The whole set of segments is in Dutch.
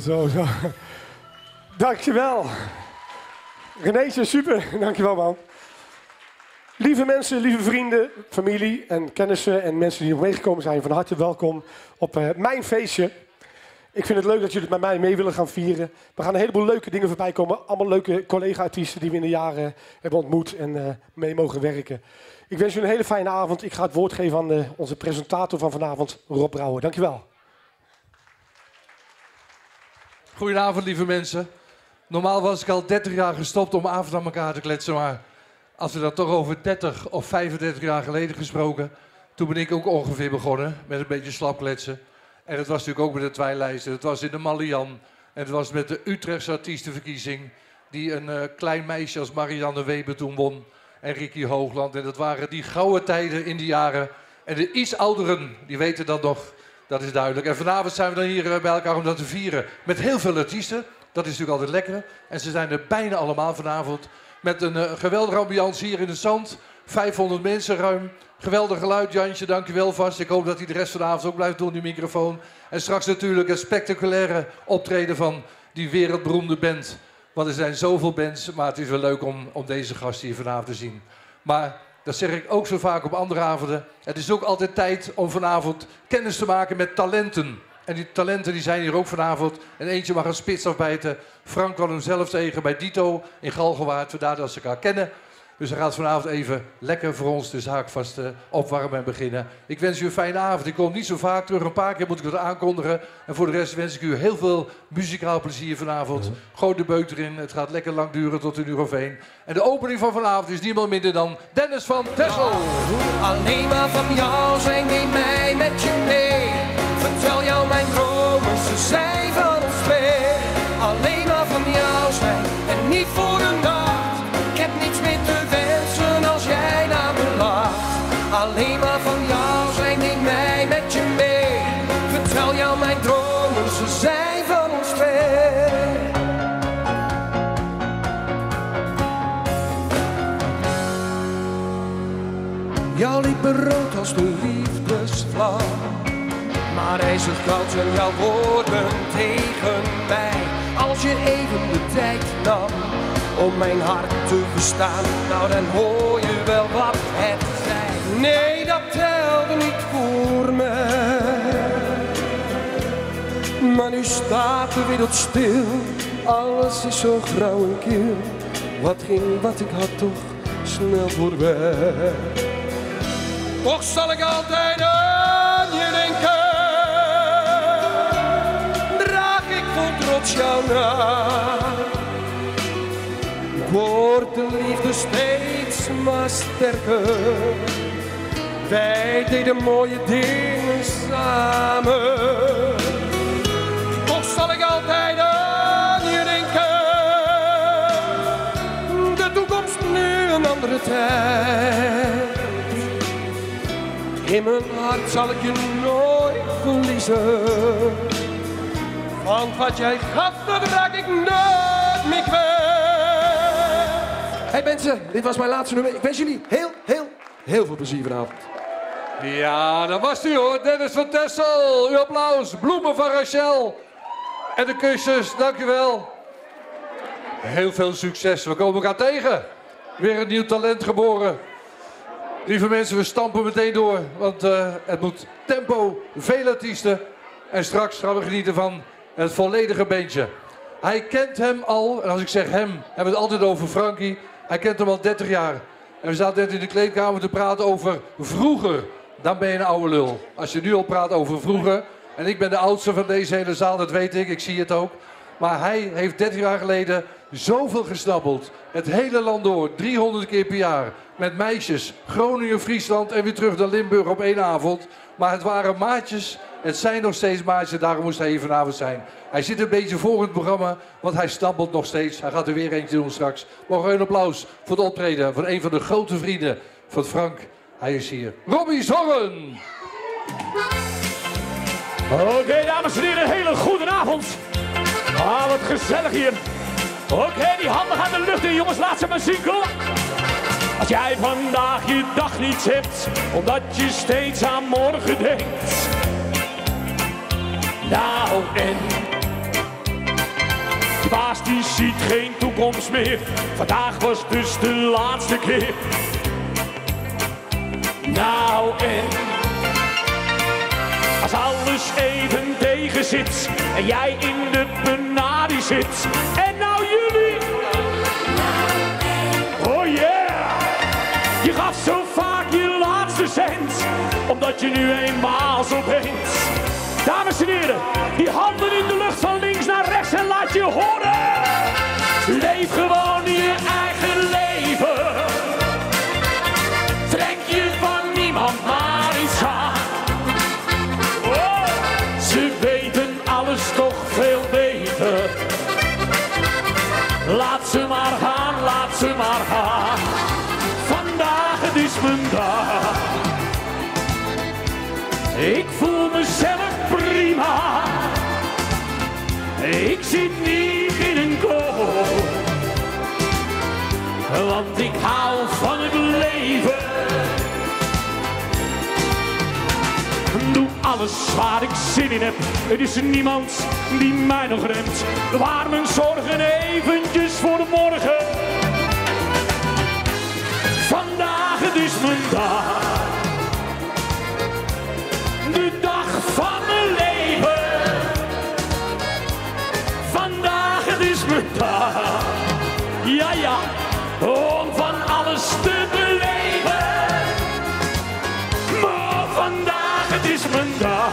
Zo, zo. Dankjewel. Renéetje, super. Dankjewel, man. Lieve mensen, lieve vrienden, familie en kennissen en mensen die nog meegekomen zijn, van harte welkom op uh, mijn feestje. Ik vind het leuk dat jullie het met mij mee willen gaan vieren. We gaan een heleboel leuke dingen voorbij komen. Allemaal leuke collega-artiesten die we in de jaren hebben ontmoet en uh, mee mogen werken. Ik wens jullie een hele fijne avond. Ik ga het woord geven aan uh, onze presentator van vanavond, Rob Brouwer. Dankjewel. Goedenavond, lieve mensen. Normaal was ik al 30 jaar gestopt om avond aan elkaar te kletsen, maar als we dat toch over 30 of 35 jaar geleden gesproken, toen ben ik ook ongeveer begonnen met een beetje slapkletsen. En het was natuurlijk ook met de Twijlijsten, het was in de Malian en het was met de Utrechtse artiestenverkiezing, die een uh, klein meisje als Marianne Weber toen won en Ricky Hoogland. En dat waren die gouden tijden in die jaren. En de iets ouderen, die weten dat nog, dat is duidelijk. En vanavond zijn we dan hier eh, bij elkaar om dat te vieren met heel veel artiesten. Dat is natuurlijk altijd lekker. En ze zijn er bijna allemaal vanavond. Met een uh, geweldige ambiance hier in het zand. 500 mensen ruim. Geweldig geluid, Jantje, dankjewel vast. Ik hoop dat hij de rest van de avond ook blijft doen, die microfoon. En straks natuurlijk het spectaculaire optreden van die wereldberoemde band. Want er zijn zoveel bands, maar het is wel leuk om, om deze gast hier vanavond te zien. Maar dat zeg ik ook zo vaak op andere avonden. Het is ook altijd tijd om vanavond kennis te maken met talenten. En die talenten die zijn hier ook vanavond. En eentje mag een spits afbijten. Frank kwam hem zelf tegen bij Dito in Galgenwaard. Vandaar dat ze elkaar kennen. Dus hij gaat vanavond even lekker voor ons de zaak vast uh, opwarmen en beginnen. Ik wens u een fijne avond. Ik kom niet zo vaak terug. Een paar keer moet ik het aankondigen. En voor de rest wens ik u heel veel muzikaal plezier vanavond. Gooi de beut erin. Het gaat lekker lang duren tot een uur of één. En de opening van vanavond is niemand minder dan Dennis van Tessel. Alleen maar van jou zijn, neem mij met je mee. Vertel jou mijn dromen, ze zijn mijn dromen, ze zijn van ons twee. Jouw lippen rood als de liefdesvlam. Maar hij koud zijn jouw woorden tegen mij. Als je even de tijd nam om mijn hart te verstaan, nou dan hoor je wel wat het zei. Nee, Maar nu staat de wereld stil, alles is zo grauw en kil. Wat ging, wat ik had toch snel voorbij. Toch zal ik altijd aan je denken. Draag ik vol trots jouw naam. Wordt de liefde steeds maar sterker. Wij deden mooie dingen samen. Tijd. In mijn hart zal ik je nooit verliezen. Want wat jij gaf, dat raak ik nooit meer kwijt. Hey mensen, dit was mijn laatste nummer. Ik wens jullie heel, heel, heel veel plezier vanavond. Ja, dat was hij hoor. Dennis van Tessel. Uw applaus. Bloemen van Rachel. En de kusjes, dankjewel. Heel veel succes. We komen elkaar tegen. Weer een nieuw talent geboren. Lieve mensen, we stampen meteen door. Want uh, het moet tempo, veel artiesten. En straks gaan we genieten van het volledige beentje. Hij kent hem al, en als ik zeg hem, hebben we het altijd over Frankie. Hij kent hem al 30 jaar. En we zaten net in de kleedkamer te praten over vroeger. Dan ben je een oude lul. Als je nu al praat over vroeger. En ik ben de oudste van deze hele zaal, dat weet ik. Ik zie het ook. Maar hij heeft 30 jaar geleden zoveel gesnabbeld. Het hele land door, 300 keer per jaar. Met meisjes, Groningen, Friesland en weer terug naar Limburg op één avond. Maar het waren maatjes, het zijn nog steeds maatjes, daarom moest hij hier vanavond zijn. Hij zit een beetje voor het programma, want hij snabbelt nog steeds. Hij gaat er weer eentje doen straks. Mogen we een applaus voor het optreden van een van de grote vrienden van Frank. Hij is hier. Robbie Zorren! Oké, dames en heren, een hele goede avond. Ah, wat gezellig hier. Oké, die handen gaan de lucht in, jongens. Laat ze maar zien. Als jij vandaag je dag niet hebt, omdat je steeds aan morgen denkt. Nou, en Die baas die ziet geen toekomst meer. Vandaag was dus de laatste keer. Nou en als alles even tegen zit en jij in de penari zit. En nou jullie. Oh yeah. Je gaf zo vaak je laatste cent, omdat je nu eenmaal zo bent. Dames en heren, die handen in de lucht van links naar rechts en laat je horen. Leef gewoon je eigen ze. Vandaag het is mijn dag. Ik voel mezelf prima. Ik zit niet in een kool. Want ik hou van het leven. Doe alles waar ik zin in heb. Er is niemand die mij nog remt. Waar mijn zorgen eventjes voor morgen. Vandaag het is mijn dag. De dag van mijn leven. Vandaag het is mijn dag. Ja, ja, om van alles te beleven. Maar vandaag het is mijn dag.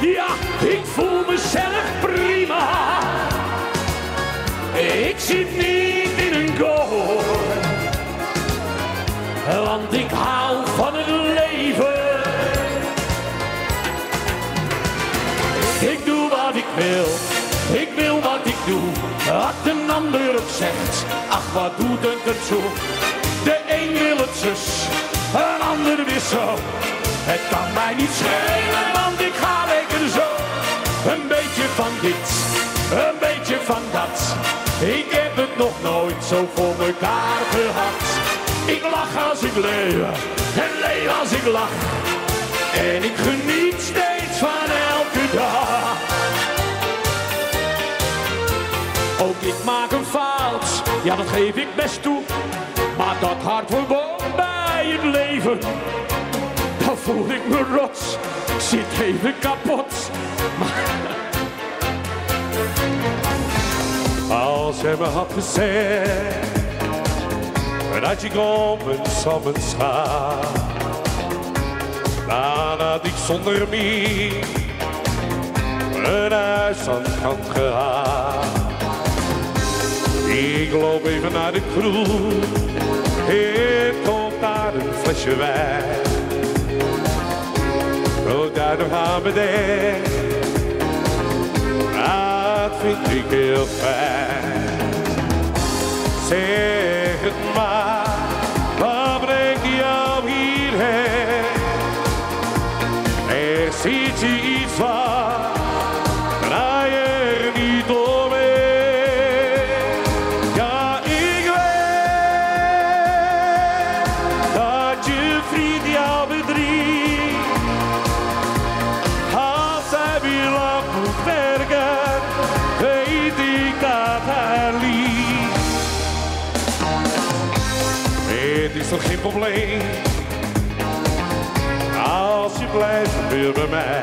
Ja, ik voel mezelf prima. Ik zit niet in een goal. Want ik hou van het leven. Ik doe wat ik wil, ik wil wat ik doe. Wat een ander ook zegt, ach wat doet het er zo. De een wil het zus, een ander weer zo. Het kan mij niet schelen, want ik ga lekker zo. Een beetje van dit, een beetje van dat. Ik heb het nog nooit zo voor mekaar gehad. Ik lach als ik leef en leef als ik lach. En ik geniet steeds van elke dag. Ook ik maak een fout, ja dat geef ik best toe. Maar dat hart wordt bij het leven. Dan voel ik me rots, zit even kapot. Als hij me had gezegd dat je komen samen dan had ik zonder mij een huis aan de kant gehaald. Ik loop even naar de kroeg, ik kom daar een flesje wijn. Ook daar aan bedek, dat vind ik heel fijn. Het maar, wat als je blijft weer bij mij.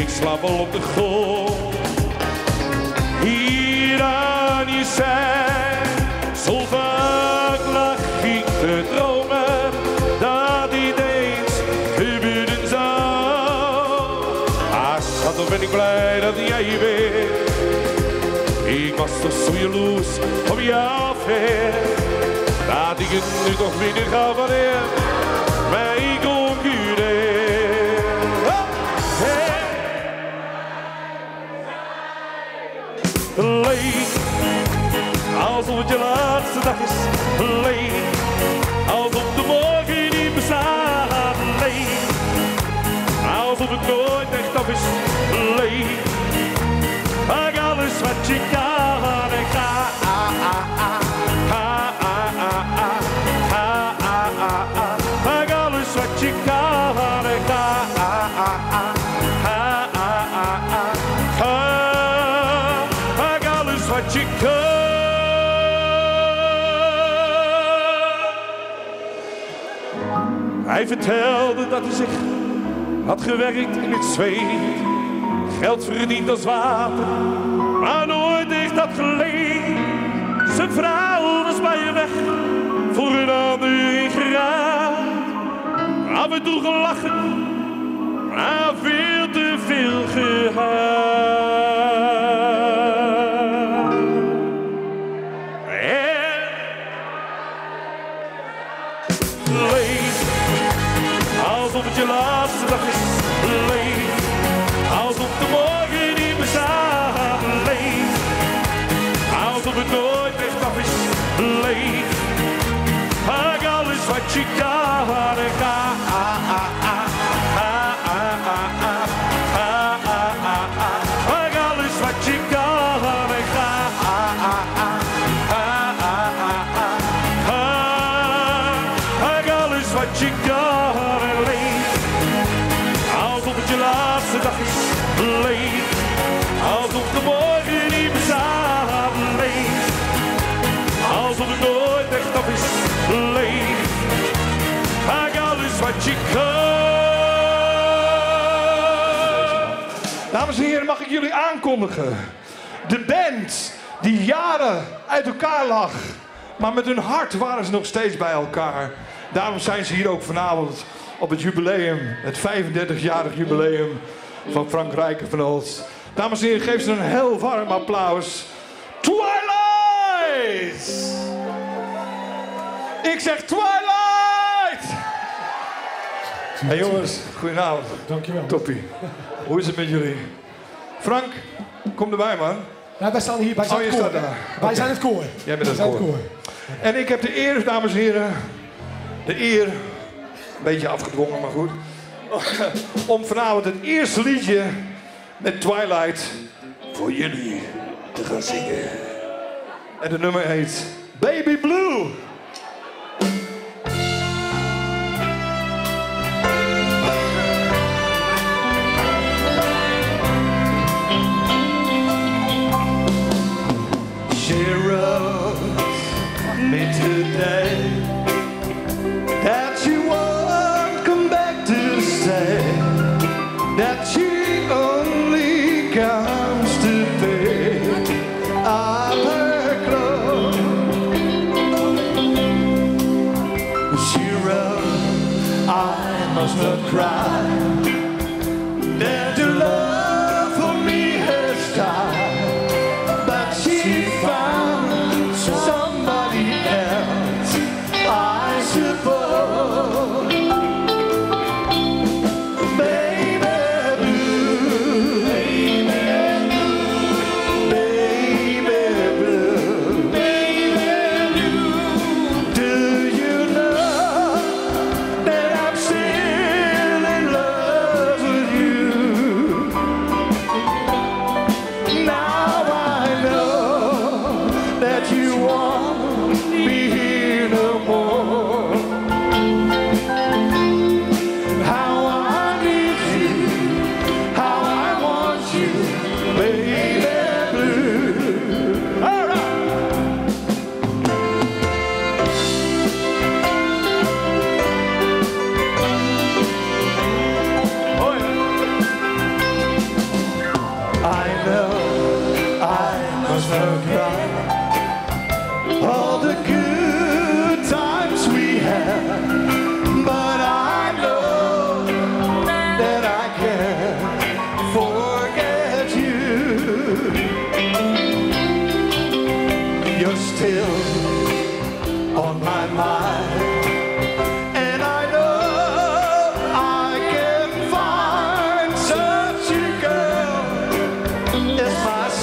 Ik slaap al op de grond, hier aan je zij. Zo vaak lag ik te dromen dat dit eens gebeuren zou. Ah, schat, dan ben ik blij dat jij hier bent. Ik was toch zo jaloers op jouw ver. Weer ga van hem. Mij concurrent. Oh, hey. Leef alsof het je laatste dag is. Leef alsof de morgen niet bestaat. Leef alsof het nooit echt af is. Leef Maak alles wat je kan vertelde dat hij zich had gewerkt in het zweet. Geld verdiend als water, maar nooit echt had geleend. Zijn vrouw was bij je weg, voor een ander ingeraakt. Af en toe gelachen, maar veel te veel gehaald. Alles wat Dames en heren, mag ik jullie aankondigen? De band die jaren uit elkaar lag, maar met hun hart waren ze nog steeds bij elkaar. Daarom zijn ze hier ook vanavond op het jubileum, het 35-jarig jubileum van Frank Rijken van Oost. Dames en heren, geef ze een heel warm applaus. Twilight! Ik zeg Twilight! Hey jongens, goedenavond. Dankjewel. Toppie. Hoe is het met jullie? Frank, kom erbij man. Ja, wij staan hier, wij zijn Oh, het koor. Wij zijn het koor. Jij bent het koor. En ik heb de eer, dames en heren, de eer, een beetje afgedwongen, maar goed, om vanavond het eerste liedje met Twilight voor jullie te gaan zingen. En de nummer heet Baby Blue.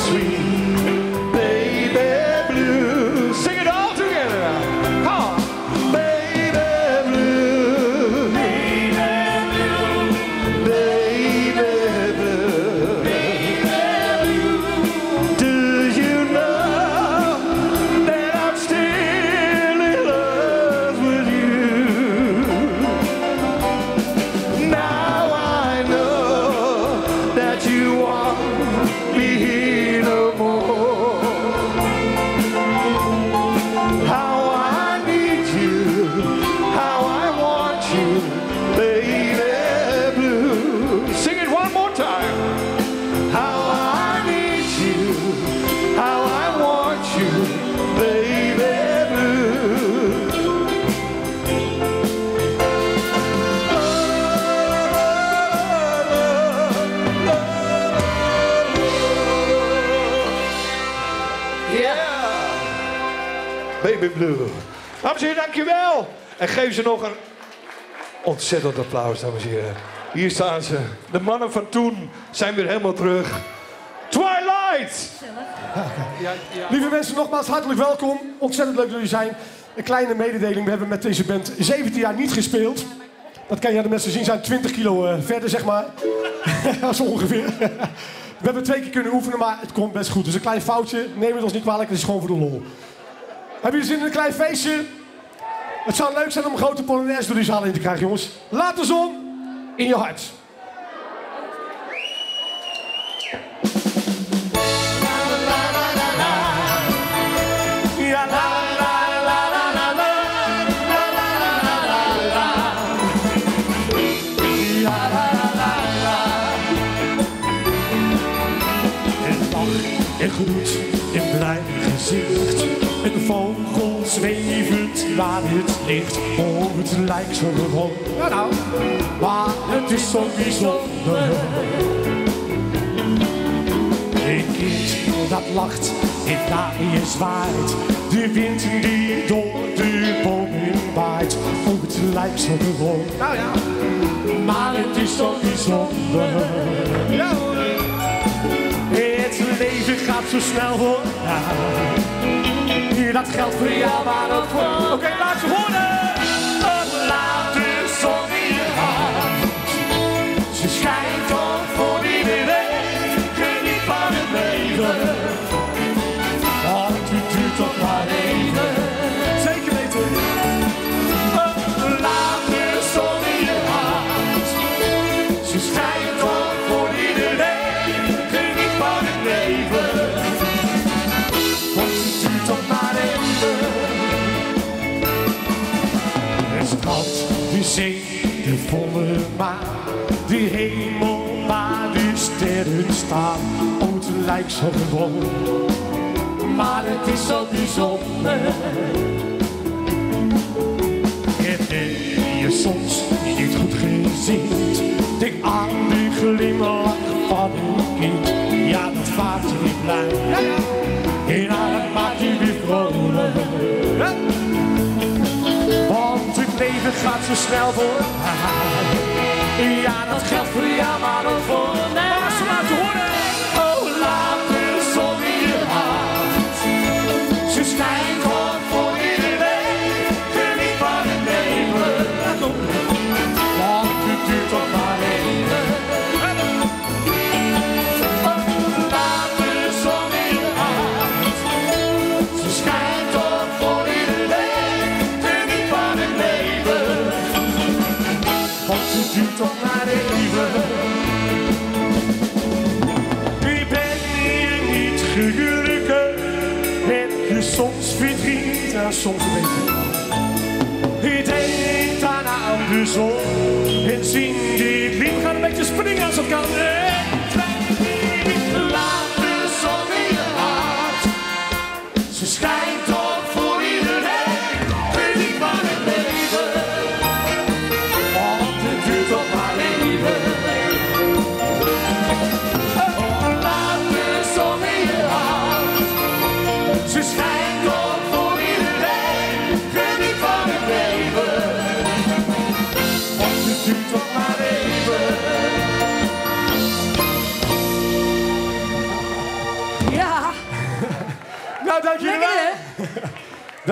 Sweet Dames en heren, dankjewel. En geef ze nog een ontzettend applaus, dames en heren. Hier staan ze. De mannen van toen zijn weer helemaal terug. Twilight! Lieve mensen, nogmaals hartelijk welkom. Ontzettend leuk dat jullie zijn. Een kleine mededeling. We hebben met deze band 17 jaar niet gespeeld. Dat kan je aan de mensen zien, zijn 20 kilo eh, verder, zeg maar. Dat is ongeveer. We hebben twee keer kunnen oefenen, maar het komt best goed. Dus een klein foutje, neem het ons niet kwalijk, het is gewoon voor de lol. Hebben jullie zin in een klein feestje? Het zou leuk zijn om een grote polonaise door die zaal in te krijgen, jongens. Laat de zon in je hart. Licht. Oh, het lijkt zo gewoon. Ja, nou. Maar het is zo bijzonder. Een kind dat lacht en naar zwaait. De wind die door de bomen waait. Oh, het lijkt zo gewoon. Nou ja. Maar het is zo bijzonder. Ja hoor. Het leven gaat zo snel voorbij. Dat geldt voor jou, maar ook voor... Oké, laat ze horen! Strand, de zee, de volle maan. De hemel waar de sterren staan. Oh, lijkt zo gewoon. Maar het is zo bijzonder. Het je soms niet goed gezind. Denk aan de glimlach van een kind. Ja, dat maakt je weer blij. En dat maakt je weer vrolijk. Leven gaat zo snel voorbij. Ja, dat geldt voor jou, maar voor mij. zon Ik denk daarna aan de zon en zien die ik lief. Ga een beetje springen als het kan.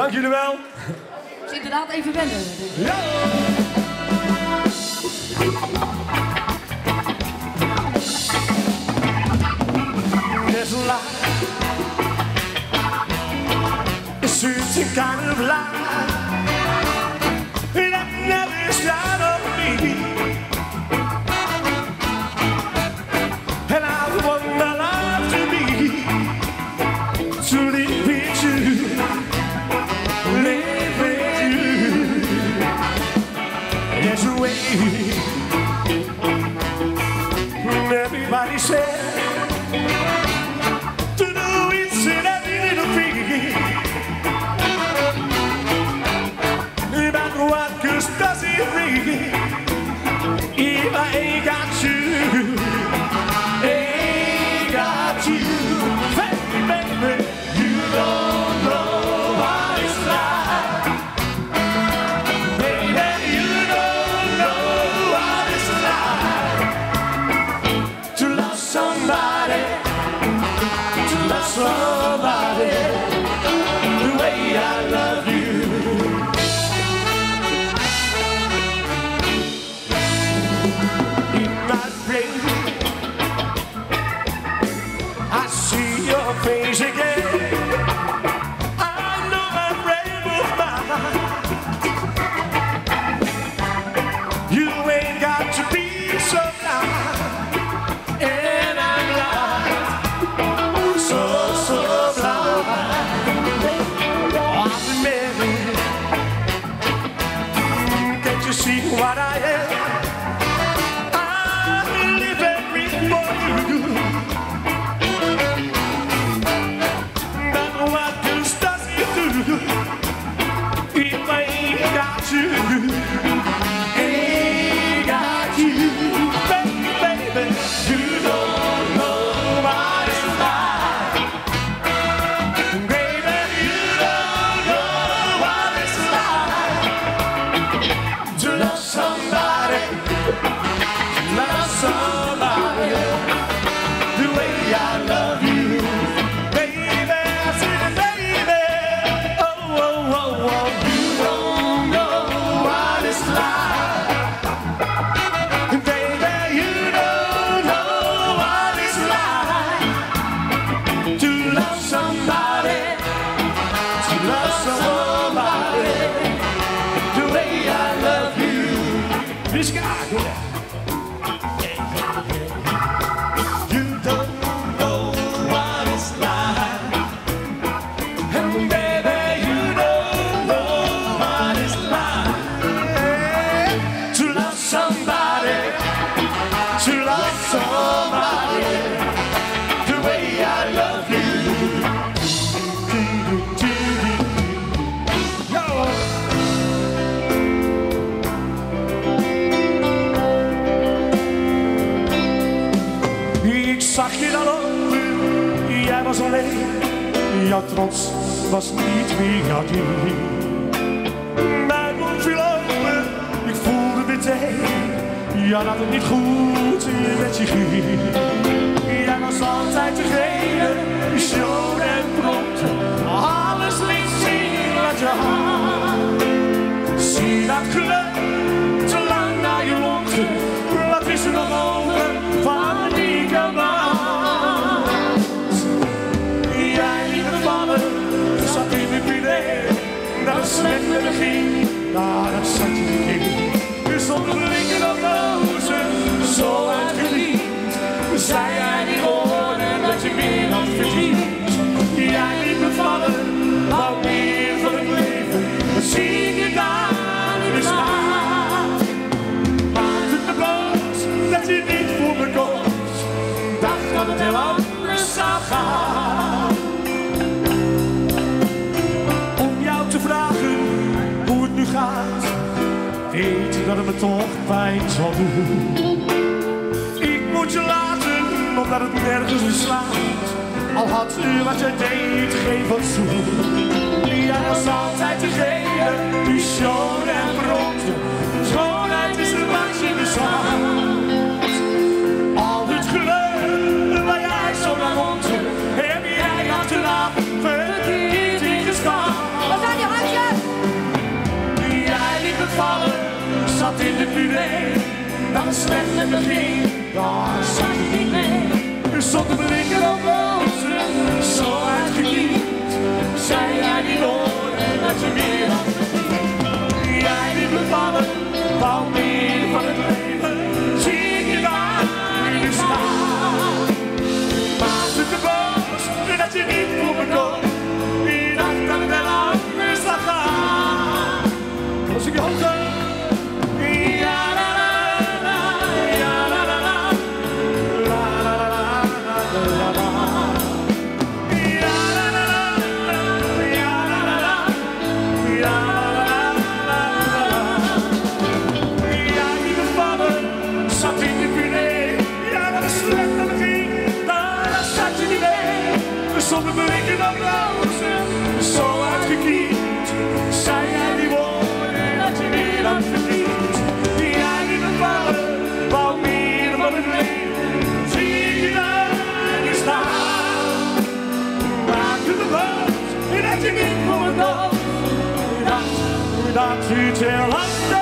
Dank jullie wel. Het is inderdaad even wennen. Ja. There's a kind of light was niet wie ik in Mijn mond viel open, ik voelde meteen, ja dat het niet goed met je ging. Jij was altijd degene, schoon en prompt, alles liet zien wat je had. Zie dat slechte begin, niet, daar zat je niet in. We zonder blinken op dozen, zo uitgediend. We zei jij die woorden dat je meer had verdiend? toch pijn zal doen. Ik moet je laten, omdat het nergens slaat. Al had u wat je deed geen fatsoen. Jij was altijd degene die schoon en rond. zat in de puree, is slecht met het ding, daar zat ik niet mee. Zonder blikken op rozen, zo uitgediend, zei jij die woorden dat je meer had? Jij niet bevallen, wat meer van het leven, zie ik je daar in de staan. Maar ze te boos, dat je niet voor me kon, wie dacht dat het wel anders zou gaan. Als ik je to tell us.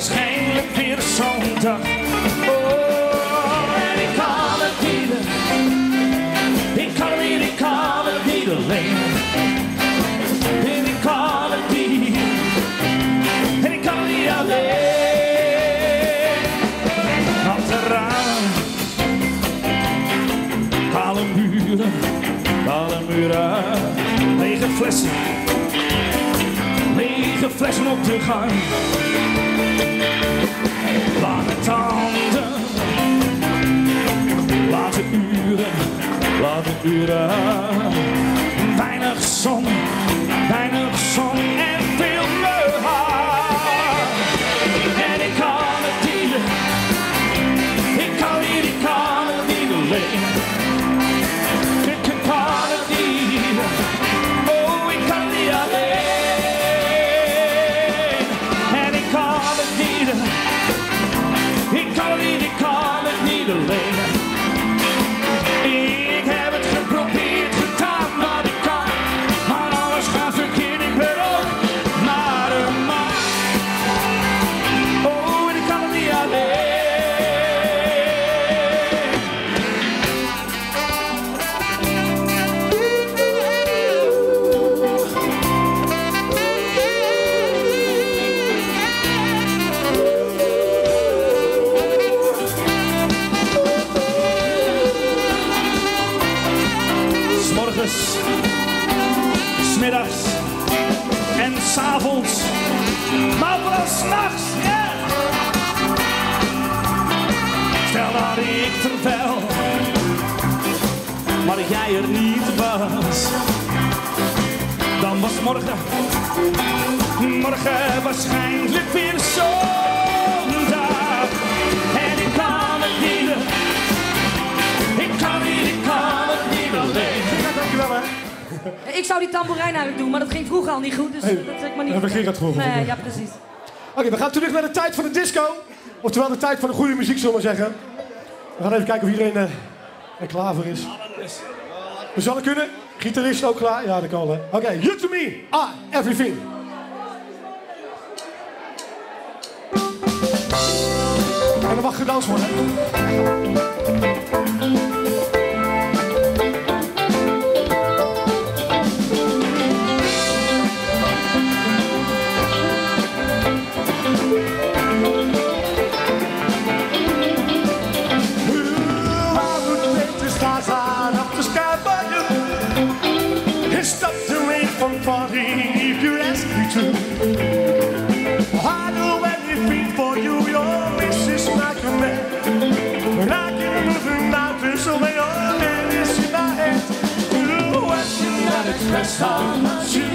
waarschijnlijk weer zondag. Oh, en ik kan niet. Ik kan het niet, ik kan niet alleen. En ik kan het niet. En ik kan niet alleen. Want kale muren, kale muren, lege flessen. Lege flessen op de gang. Lange tanden, late uren, late uren. Weinig zon, weinig zon. Maar als Maar jij er niet was, dan was morgen, morgen waarschijnlijk weer zondag. En ik kan het niet ik kan niet, ik kan het niet meer. Dankjewel hè. Eh, ik zou die tamboerijn eigenlijk doen, maar dat ging vroeger al niet goed, dus dat zeg ik maar niet. We gingen het vroeger. Ja, precies. Oké, we gaan terug naar de tijd van de disco. Oftewel de tijd van de goede muziek, zullen we zeggen. We gaan even kijken of iedereen eh, er klaar voor is. We zullen kunnen. Gitarist ook klaar? Ja, dat kan wel. Oké, you to me, ah, everything. En dan mag gedanst worden. press on.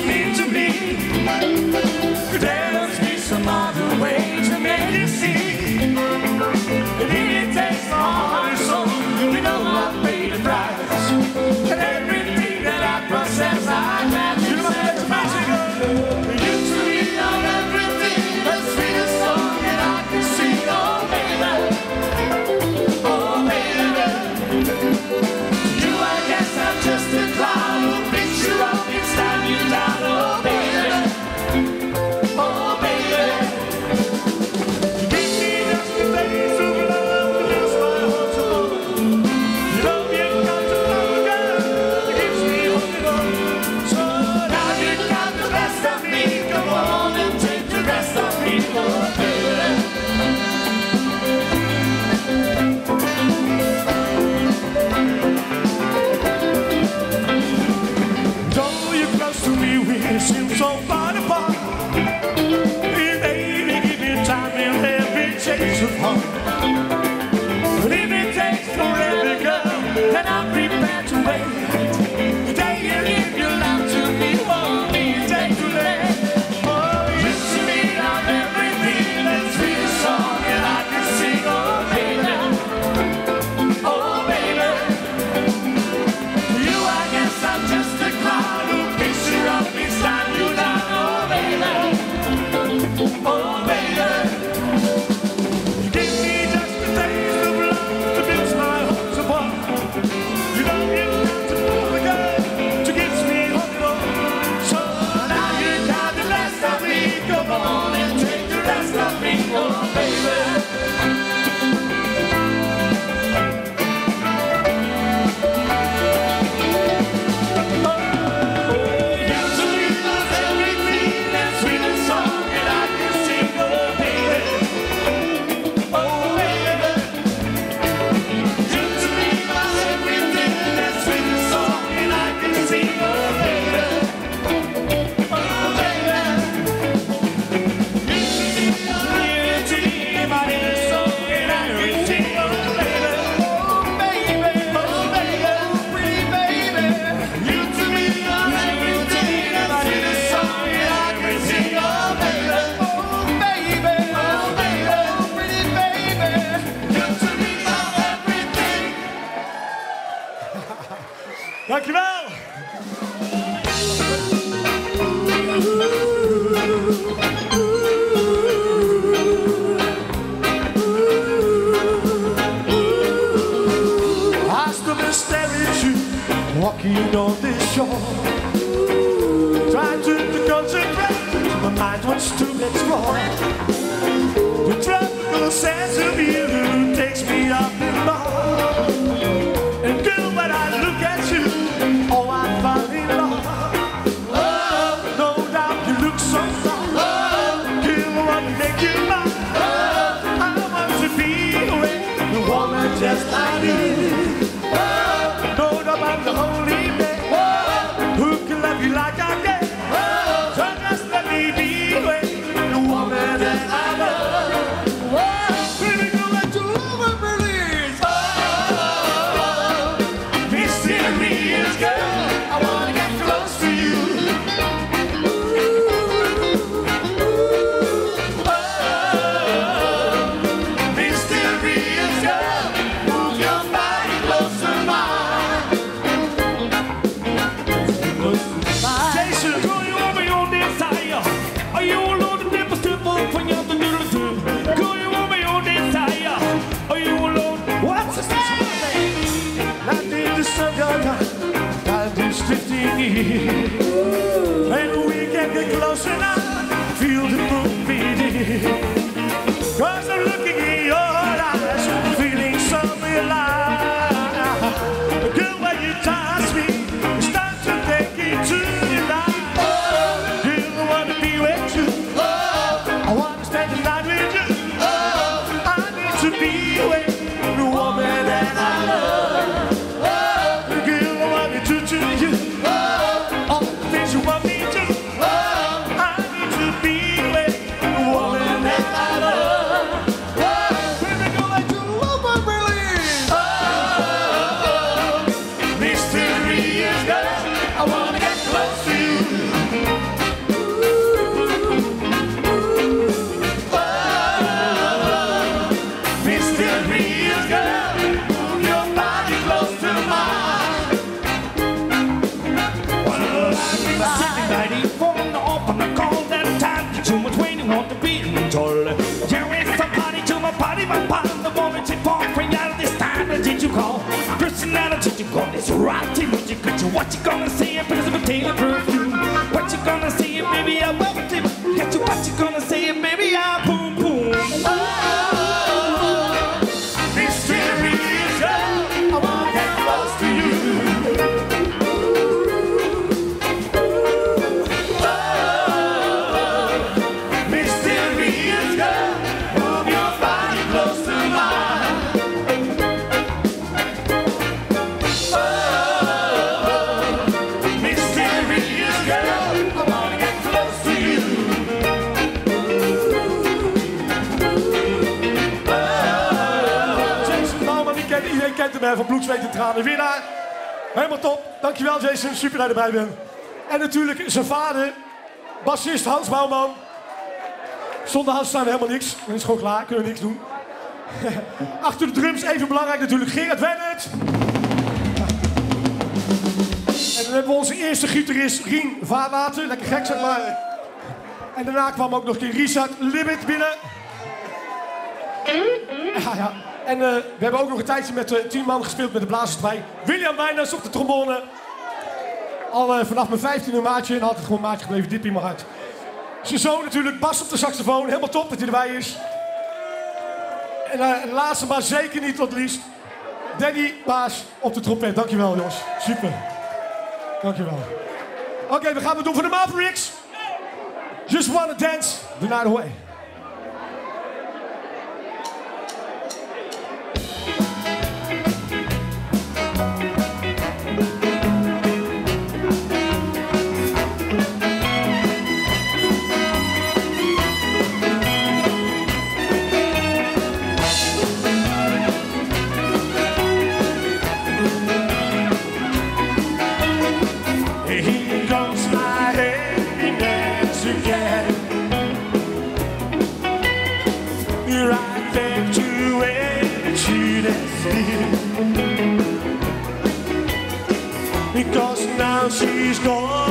Gonna van bloed, zweet en tranen. Winnaar. Helemaal top. Dankjewel Jason, super dat je erbij bent. En natuurlijk zijn vader, bassist Hans Bouwman. Zonder Hans staan we helemaal niks. Dan is gewoon klaar, kunnen we niks doen. Achter de drums, even belangrijk natuurlijk, Gerard Wennert. En dan hebben we onze eerste gitarist, Rien Vaarwater. Lekker gek zeg maar. En daarna kwam ook nog een keer Richard Libbit binnen. Ja, ja. En eh, we hebben ook nog een tijdje met de tien man gespeeld met de blazers erbij. William Wijners op de trombone. Al eh, vanaf mijn 15e maatje en altijd gewoon maatje gebleven, in mijn hart. Zijn zoon natuurlijk, Bas op de saxofoon. Helemaal top dat hij erbij is. En eh, laatste maar zeker niet tot liefst. Danny Baas op de trompet. Dankjewel jongens. Super. Dankjewel. Oké, we gaan het doen voor de Mavericks. Just wanna dance the night away. She's gone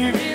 If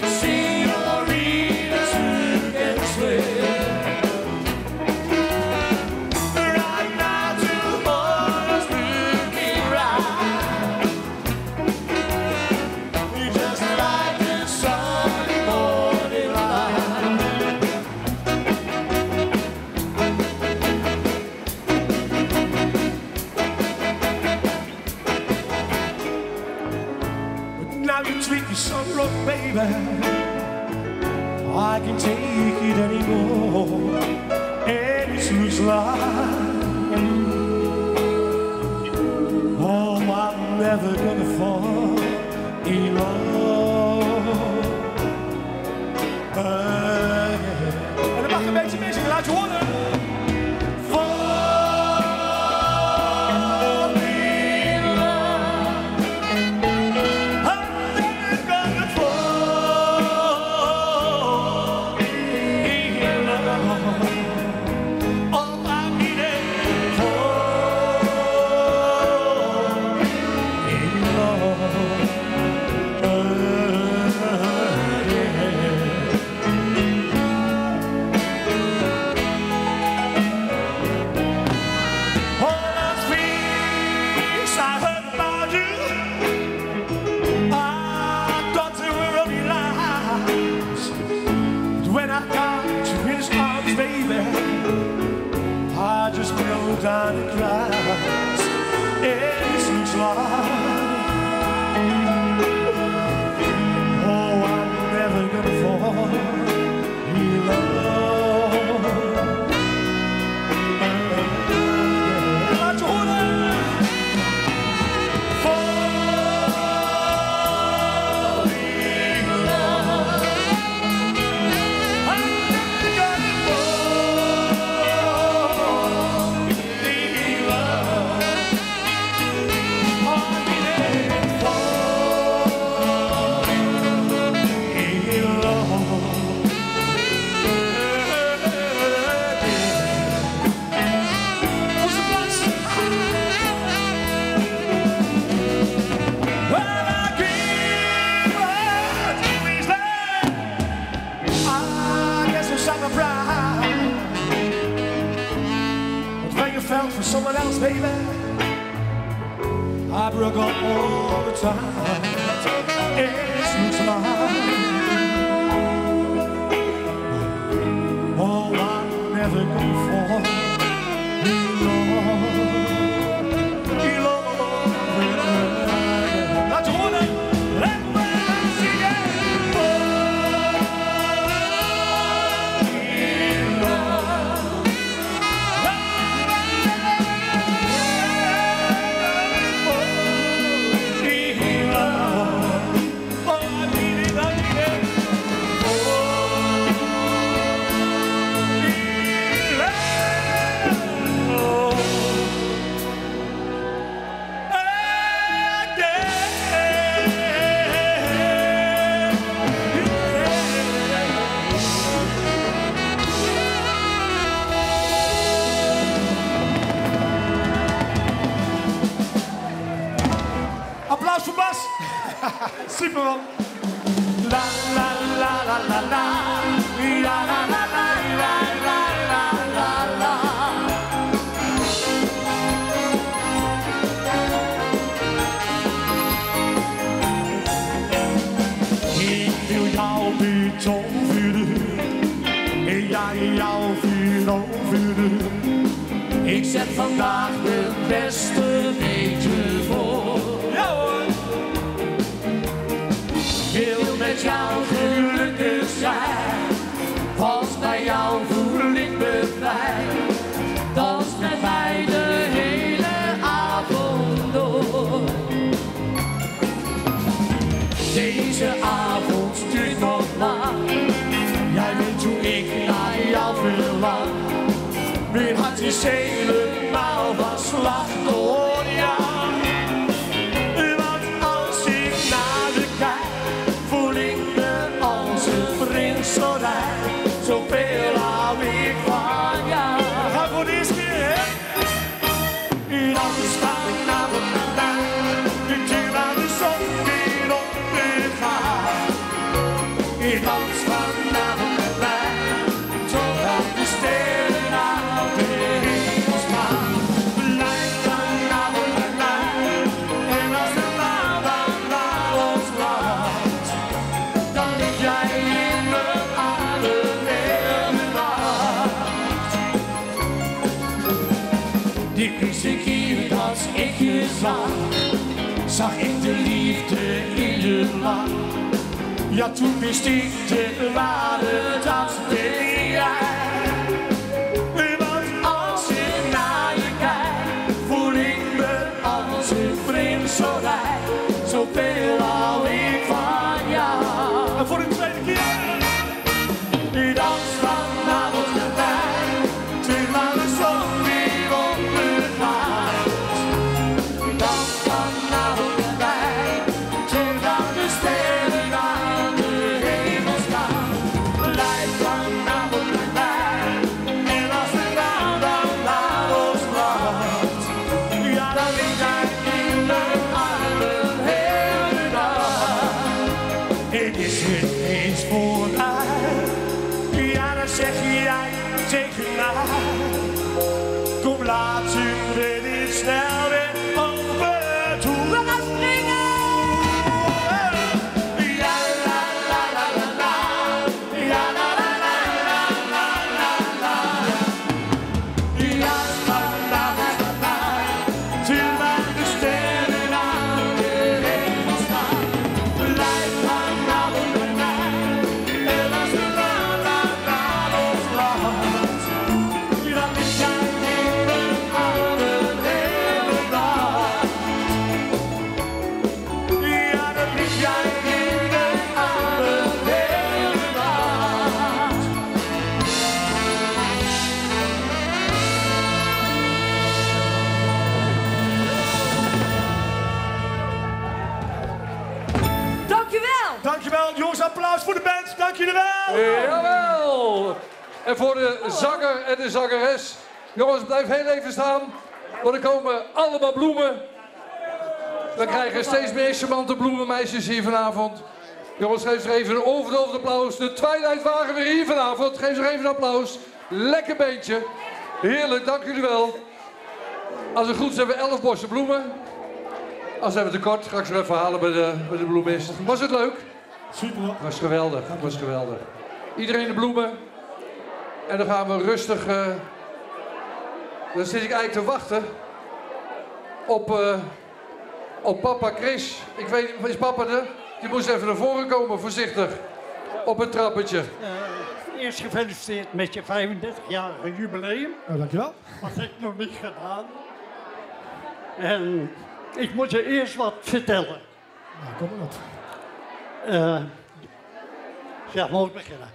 En voor de zanger en de zangeres. Jongens, blijf heel even staan. Want er komen allemaal bloemen. We krijgen steeds meer charmante bloemenmeisjes hier vanavond. Jongens, geef ze even een overdoofd applaus. De Twilight weer hier vanavond. Geef ze even een applaus. Lekker beentje. Heerlijk, dank jullie wel. Als het goed is hebben we 11 bossen bloemen. Als hebben we tekort, ga ik ze even halen bij de, bij de bloemist. Was het leuk? Super. Was geweldig, was geweldig. Iedereen de bloemen. En dan gaan we rustig... Eh, dan zit ik eigenlijk te wachten op, eh, op papa Chris. Ik weet niet, is papa er? Die moest even naar voren komen, voorzichtig. Op een trappetje. Eh, eerst gefeliciteerd met je 35-jarige jubileum. Ja, dankjewel. Dat heb ik nog niet gedaan. En ik moet je eerst wat vertellen. Nou, kom maar op. Uh, ja, mooi beginnen.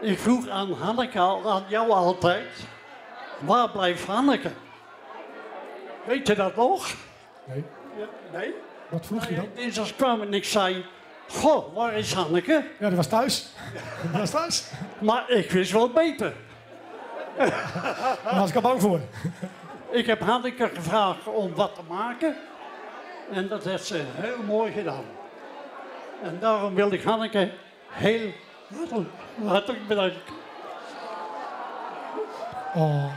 Ik vroeg aan Hanneke, al- aan jou altijd, waar blijft Hanneke? Weet je dat nog? Nee. Ja, nee? Wat vroeg je dan? Dinsdags kwam en ik zei, goh, waar is Hanneke? Ja, die was thuis. Die was thuis. Maar ik wist wel beter. Daar was ik al bang voor. Ik heb Hanneke gevraagd om wat te maken. En dat heeft ze heel mooi gedaan. En daarom wil ik Hanneke heel hartelijk, bedanken. Oh.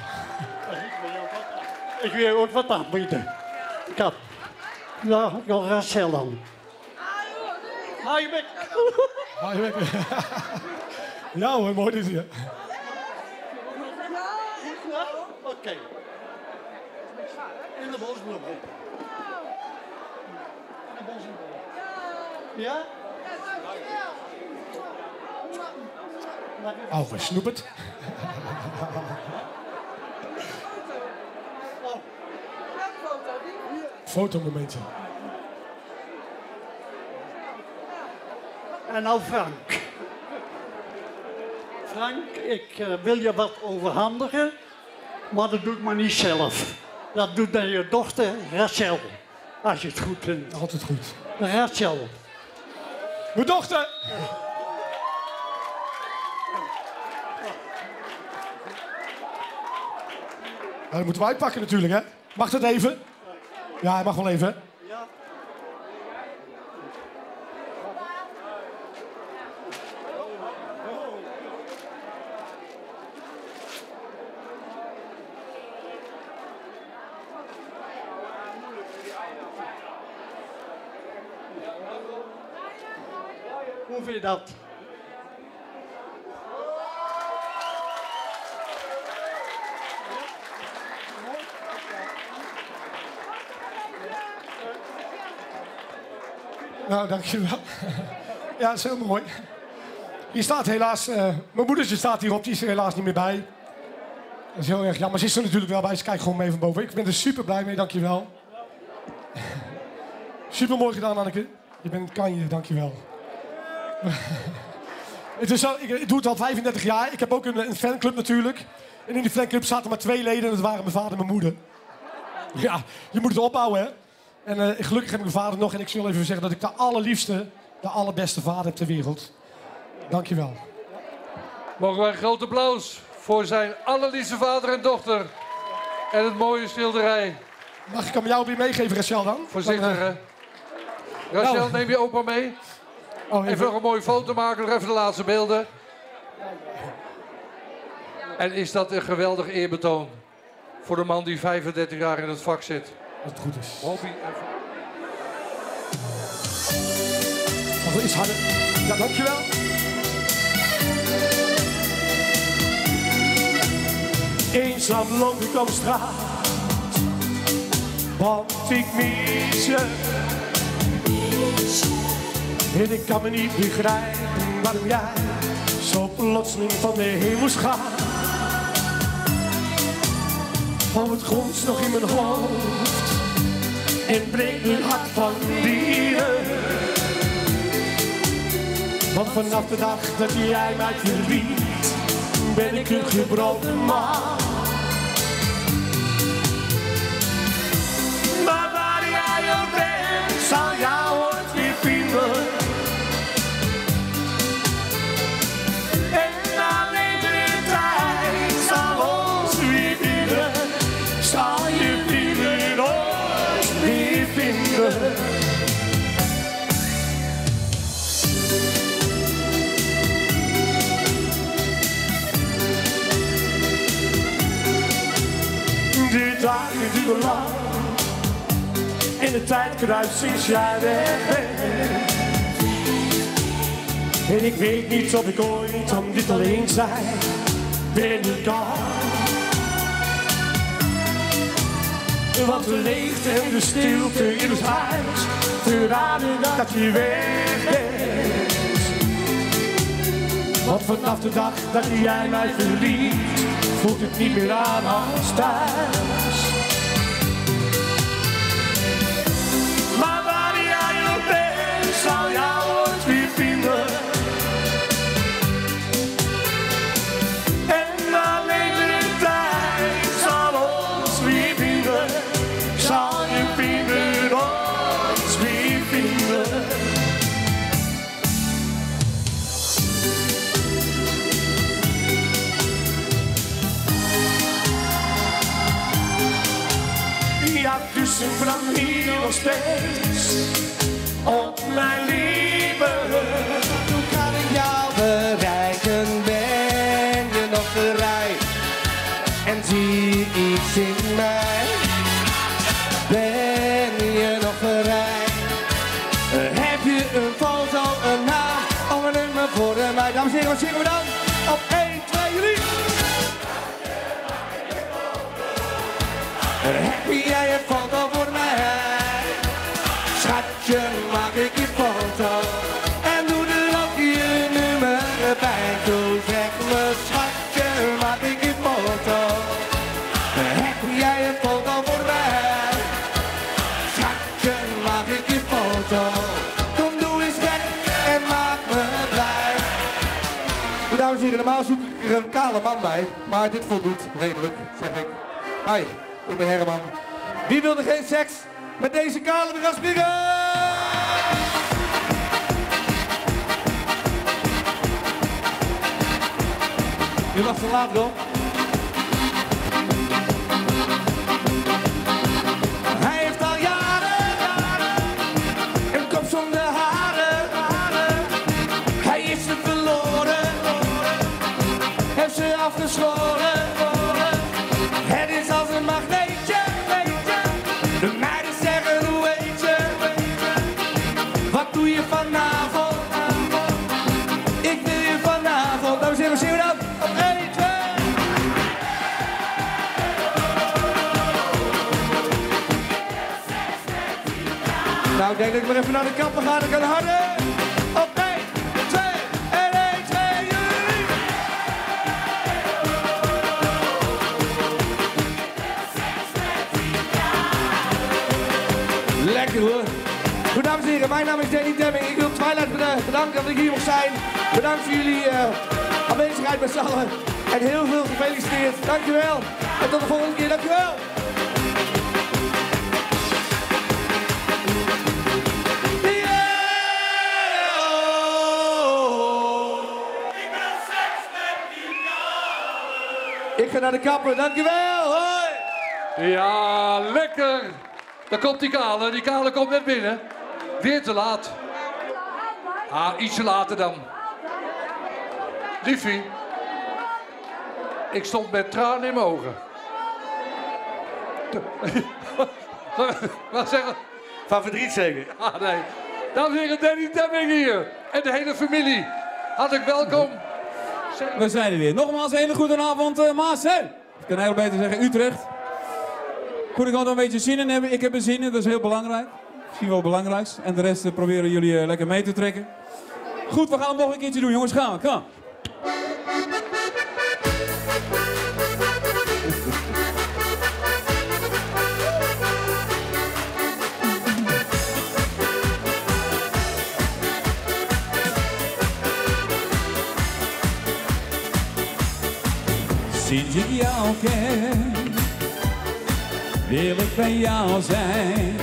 Ik wil ook wat aanbieden. Kap. Ja, ik wil Rachel dan. Hou je bek. Ah, je bent... ja hoor, mooi dit hier. Ja? Oké. In de bosbloemen. In de bosbloemen. Ja? Oh, snoepert. Fotomomentje. En nou Frank. Frank, ik eh, wil je wat overhandigen, maar dat doe ik maar niet zelf. Dat doet dan je dochter Rachel, als je het goed vindt. Altijd goed. Rachel. Mijn dochter! Nou, dat moeten we uitpakken natuurlijk, hè? Mag dat even? Ja, hij mag wel even. Hoe vind je dat? Dankjewel. Ja, dat is heel mooi. Hier staat helaas... eh, mijn moedertje staat hierop, die is er helaas niet meer bij. Dat is heel erg jammer. Ze is er natuurlijk wel bij, ze kijkt gewoon mee van boven. Ik ben er super blij mee, dankjewel. Super mooi gedaan, Anneke. Je bent kanje, dankjewel. het is ik, ik doe het al 35 jaar. Ik heb ook een, een fanclub natuurlijk. En in die fanclub zaten maar twee leden en dat waren mijn vader en mijn moeder. Ja, je moet het opbouwen, hè. En eh, gelukkig heb ik mijn vader nog. En ik wil even zeggen dat ik de allerliefste, de allerbeste vader heb ter wereld. Dankjewel. Mogen wij een groot applaus voor zijn allerliefste vader en dochter. En het mooie schilderij. Mag ik hem jou weer meegeven, Rachel, dan? Voorzichtig, eh, hè. Rachel, nou. neem je opa mee. oh, Even nog een mooie foto maken, nog even de laatste beelden. En is dat een geweldig eerbetoon voor de man die 35 jaar in het vak zit. Als het goed is. Hobby en... Nog wel iets harder. Ja, dankjewel. Eenzaam loop ik op straat, want ik mis je. En ik kan me niet begrijpen waarom jij zo plotseling van de hemel gaat. Oh, het gronst nog in mijn hoofd en breekt mijn hart van dieren. Want vanaf de dag dat jij mij verliet, ben ik een gebroken man. En de tijd kruist sinds jij weg. En ik weet niet of ik ooit om dit alleen zijn ben ik kan. Wat de leegte en de stilte in ons huis verraden dat je weg bent. Want vanaf de dag dat jij mij verliet, voelt het niet meer aan als thuis. Steeds op mijn lieve. Hoe kan ik jou bereiken? Ben je nog bereid? En zie iets in mij? Ben je nog bereid? Heb je een foto, een naam of een nummer voor mij? Dames en heren, wat we dan? Op er een kale man bij. Maar dit voldoet redelijk, zeg ik. Hi, ik ben Herman. Wie wilde geen seks met deze kale Rasmiga? Je mag zo laat. Afgeschoren. Het is als een magneetje, weet je. De meiden zeggen, hoe weet je? Wat doe je vanavond? Ik wil je vanavond. Dames en heren, zien we dan? Op 1, 2. Nou, ik denk dat ik maar even naar de kapper ga. Dan kan harder. Lekker hoor. Goed, dames en heren, mijn naam is Danny Demming. Ik wil Twilight beda- bedanken dat ik hier mocht zijn. Bedankt voor jullie eh, aanwezigheid met z'n allen. En heel veel gefeliciteerd. Dankjewel. En tot de volgende keer. Dankjewel. Ik ga naar de kapper. Dankjewel. Hoi. Ja, lekker. Daar komt die kale. Die kale komt net binnen. Weer te laat. Ah, ietsje later dan. Liefie. Ik stond met tranen in mijn ogen. Wat zeggen? Van verdriet zeker. Ah, nee. Dames en heren, Danny Demming hier. En de hele familie. Hartelijk welkom. We zijn er weer. Nogmaals een hele goede avond, uh, Maassen. Ik kan heel beter zeggen Utrecht. Er een beetje zin in hebben. Ik heb er zin in, dat is heel belangrijk. Misschien wel het belangrijkste. En de rest eh, proberen jullie eh, lekker mee te trekken. Goed, we gaan nog een keertje doen, jongens. Gaan we, kom. Jou ken, wil ik bij jou zijn.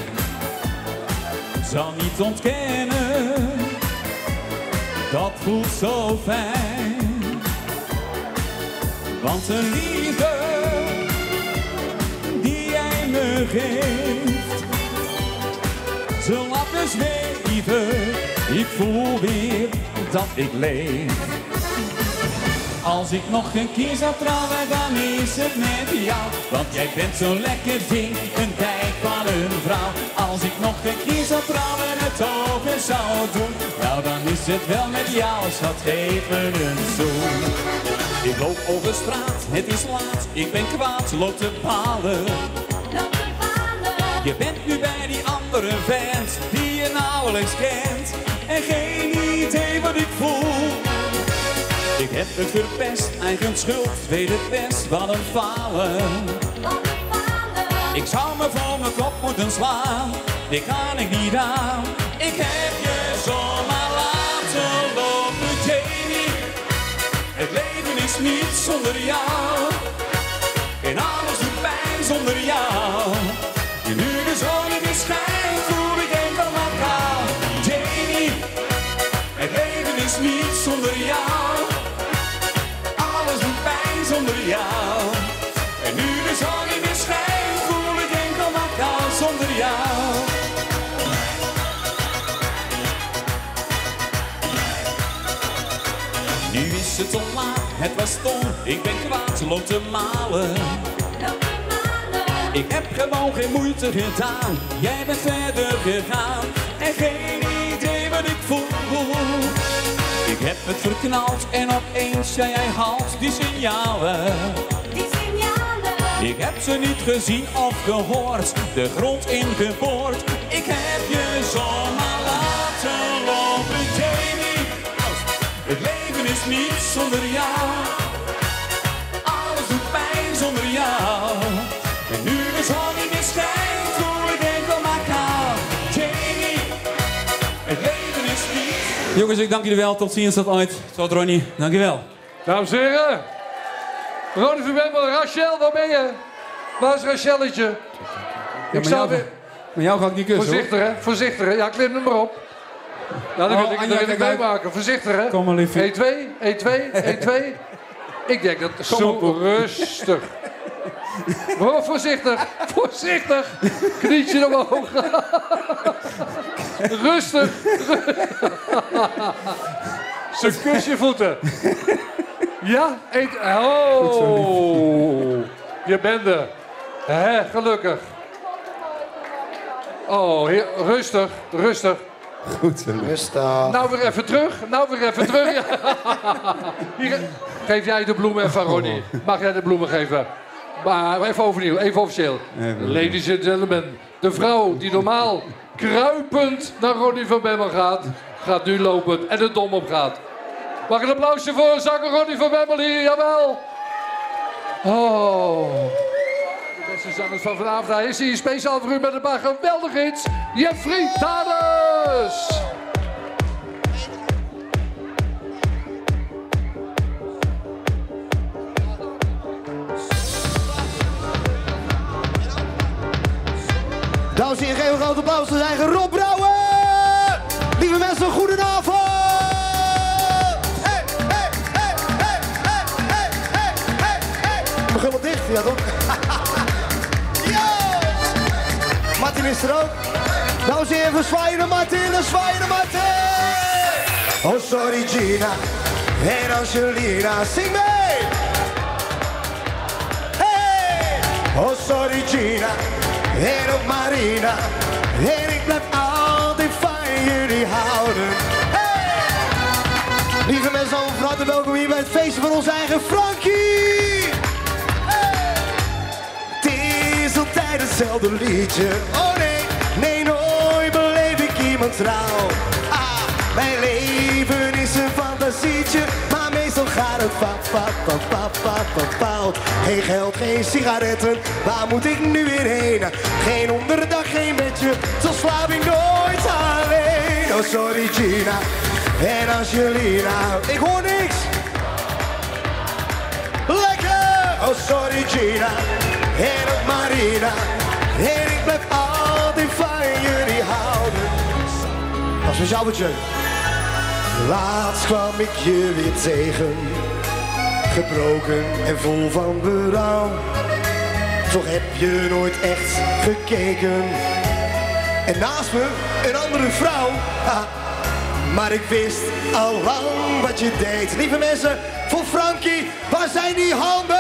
Zal niet ontkennen, dat voelt zo fijn. Want de liefde die jij me geeft, ze laat me zweven. Ik voel weer dat ik leef. Als ik nog een keer zou trouwen, dan is het met jou. Want jij bent zo'n lekker ding, een kijk van een vrouw. Als ik nog een keer zou trouwen, het over zou doen. Nou, dan is het wel met jou, schat, geef me een zoen. Ik loop over straat, het is laat, ik ben kwaad, loop te palen. Je bent nu bij die andere vent die je nauwelijks kent. En geen idee wat ik voel. Ik heb het verpest, eigen schuld, weet het best, wat een falen. Ik zou me voor mijn kop moeten slaan, dit kan ik niet aan. Ik heb je zomaar laten lopen, Jamie. Het leven is niet zonder jou. En alles doet pijn zonder jou. En nu de zon weer schijnt, En nu de zon weer schijnt, voel ik enkel maar kou zonder jou. Nu is het te laat, het was stom, ik ben kwaad, loop te malen. Ik heb gewoon geen moeite gedaan, jij bent verder gegaan. En geen idee wat ik voel. Ik heb het verknald en opeens zei jij halt die signalen. Ik heb ze niet gezien of gehoord, de grond ingeboord. Ik heb je Jongens, ik dank jullie wel. Tot ziens, tot ooit. Tot Ronnie, dank je wel. Dames en heren. Ronnie van Rachel, waar ben je? Waar is Rachelletje? Ik sta jou, weer... maar jou ga ik niet kussen, Voorzichtig, hè? Voorzichtig, hè? Ja, klim hem maar op. Nou, dan Oh, wil ik, Anja, dan wil ik kijk uit. meemaken. Voorzichtig, hè? Kom maar, liefje. 1, 2, 1, 2, 1, 2. Ik denk dat... Zo rustig. Oh, voorzichtig, voorzichtig. Knietje omhoog. rustig. Ze kus je voeten. Ja? Eet... Oh. Je bent er. Hè, gelukkig. Oh, heer- rustig, rustig. Goed zo. Rustig. Nou weer even terug, nou weer even terug. Hier, geef jij de bloemen even aan Ronnie. Mag jij de bloemen geven? Maar even overnieuw, even officieel. Ladies and gentlemen, de vrouw die normaal kruipend naar Ronnie van Bemmel gaat, gaat nu lopend en de dom op gaat. Mag een applausje voor zanger Ronnie van Bemmel hier? Jawel. Oh. De beste zangers van vanavond. Hij is hier speciaal voor u met een paar geweldige hits. Jeffrey Taders. Dames en heren, geef een groot applaus voor zijn eigen Rob Brouwer! Lieve mensen, goedenavond! Hey, hey, hey, hey, hey, hey, hey, hey, hey. Dicht, ja toch? Yo! Martin is er ook. Dames en heren, zwaaien naar Martin, zwaaien naar Martin! Oh, sorry Gina en Angelina, zing mee! Hey! Oh, sorry Gina en ook Marina. En ik blijf altijd van jullie houden. Hey! Lieve mensen, van harte welkom hier bij het feestje van onze eigen Frankie. Het is altijd hetzelfde liedje. Oh nee, nee, nooit beleef ik iemand trouw. Ah, mijn leven is een fantasietje, meestal gaat het fout, fout, fout, fout, fout, fout, fout. Geen geld, geen sigaretten, waar moet ik nu weer heen? Geen onderdak, geen bedje, zo slaap ik nooit alleen. Oh, sorry Gina en Angelina, ik hoor niks. Lekker! Oh, sorry Gina en Marina. En ik blijf altijd van jullie houden. Dat is voor jullie. Laatst kwam ik je weer tegen. Gebroken en vol van berouw. Toch heb je nooit echt gekeken. En naast me een andere vrouw. Maar ik wist al lang wat je deed. Lieve mensen, voor Frankie, waar zijn die handen?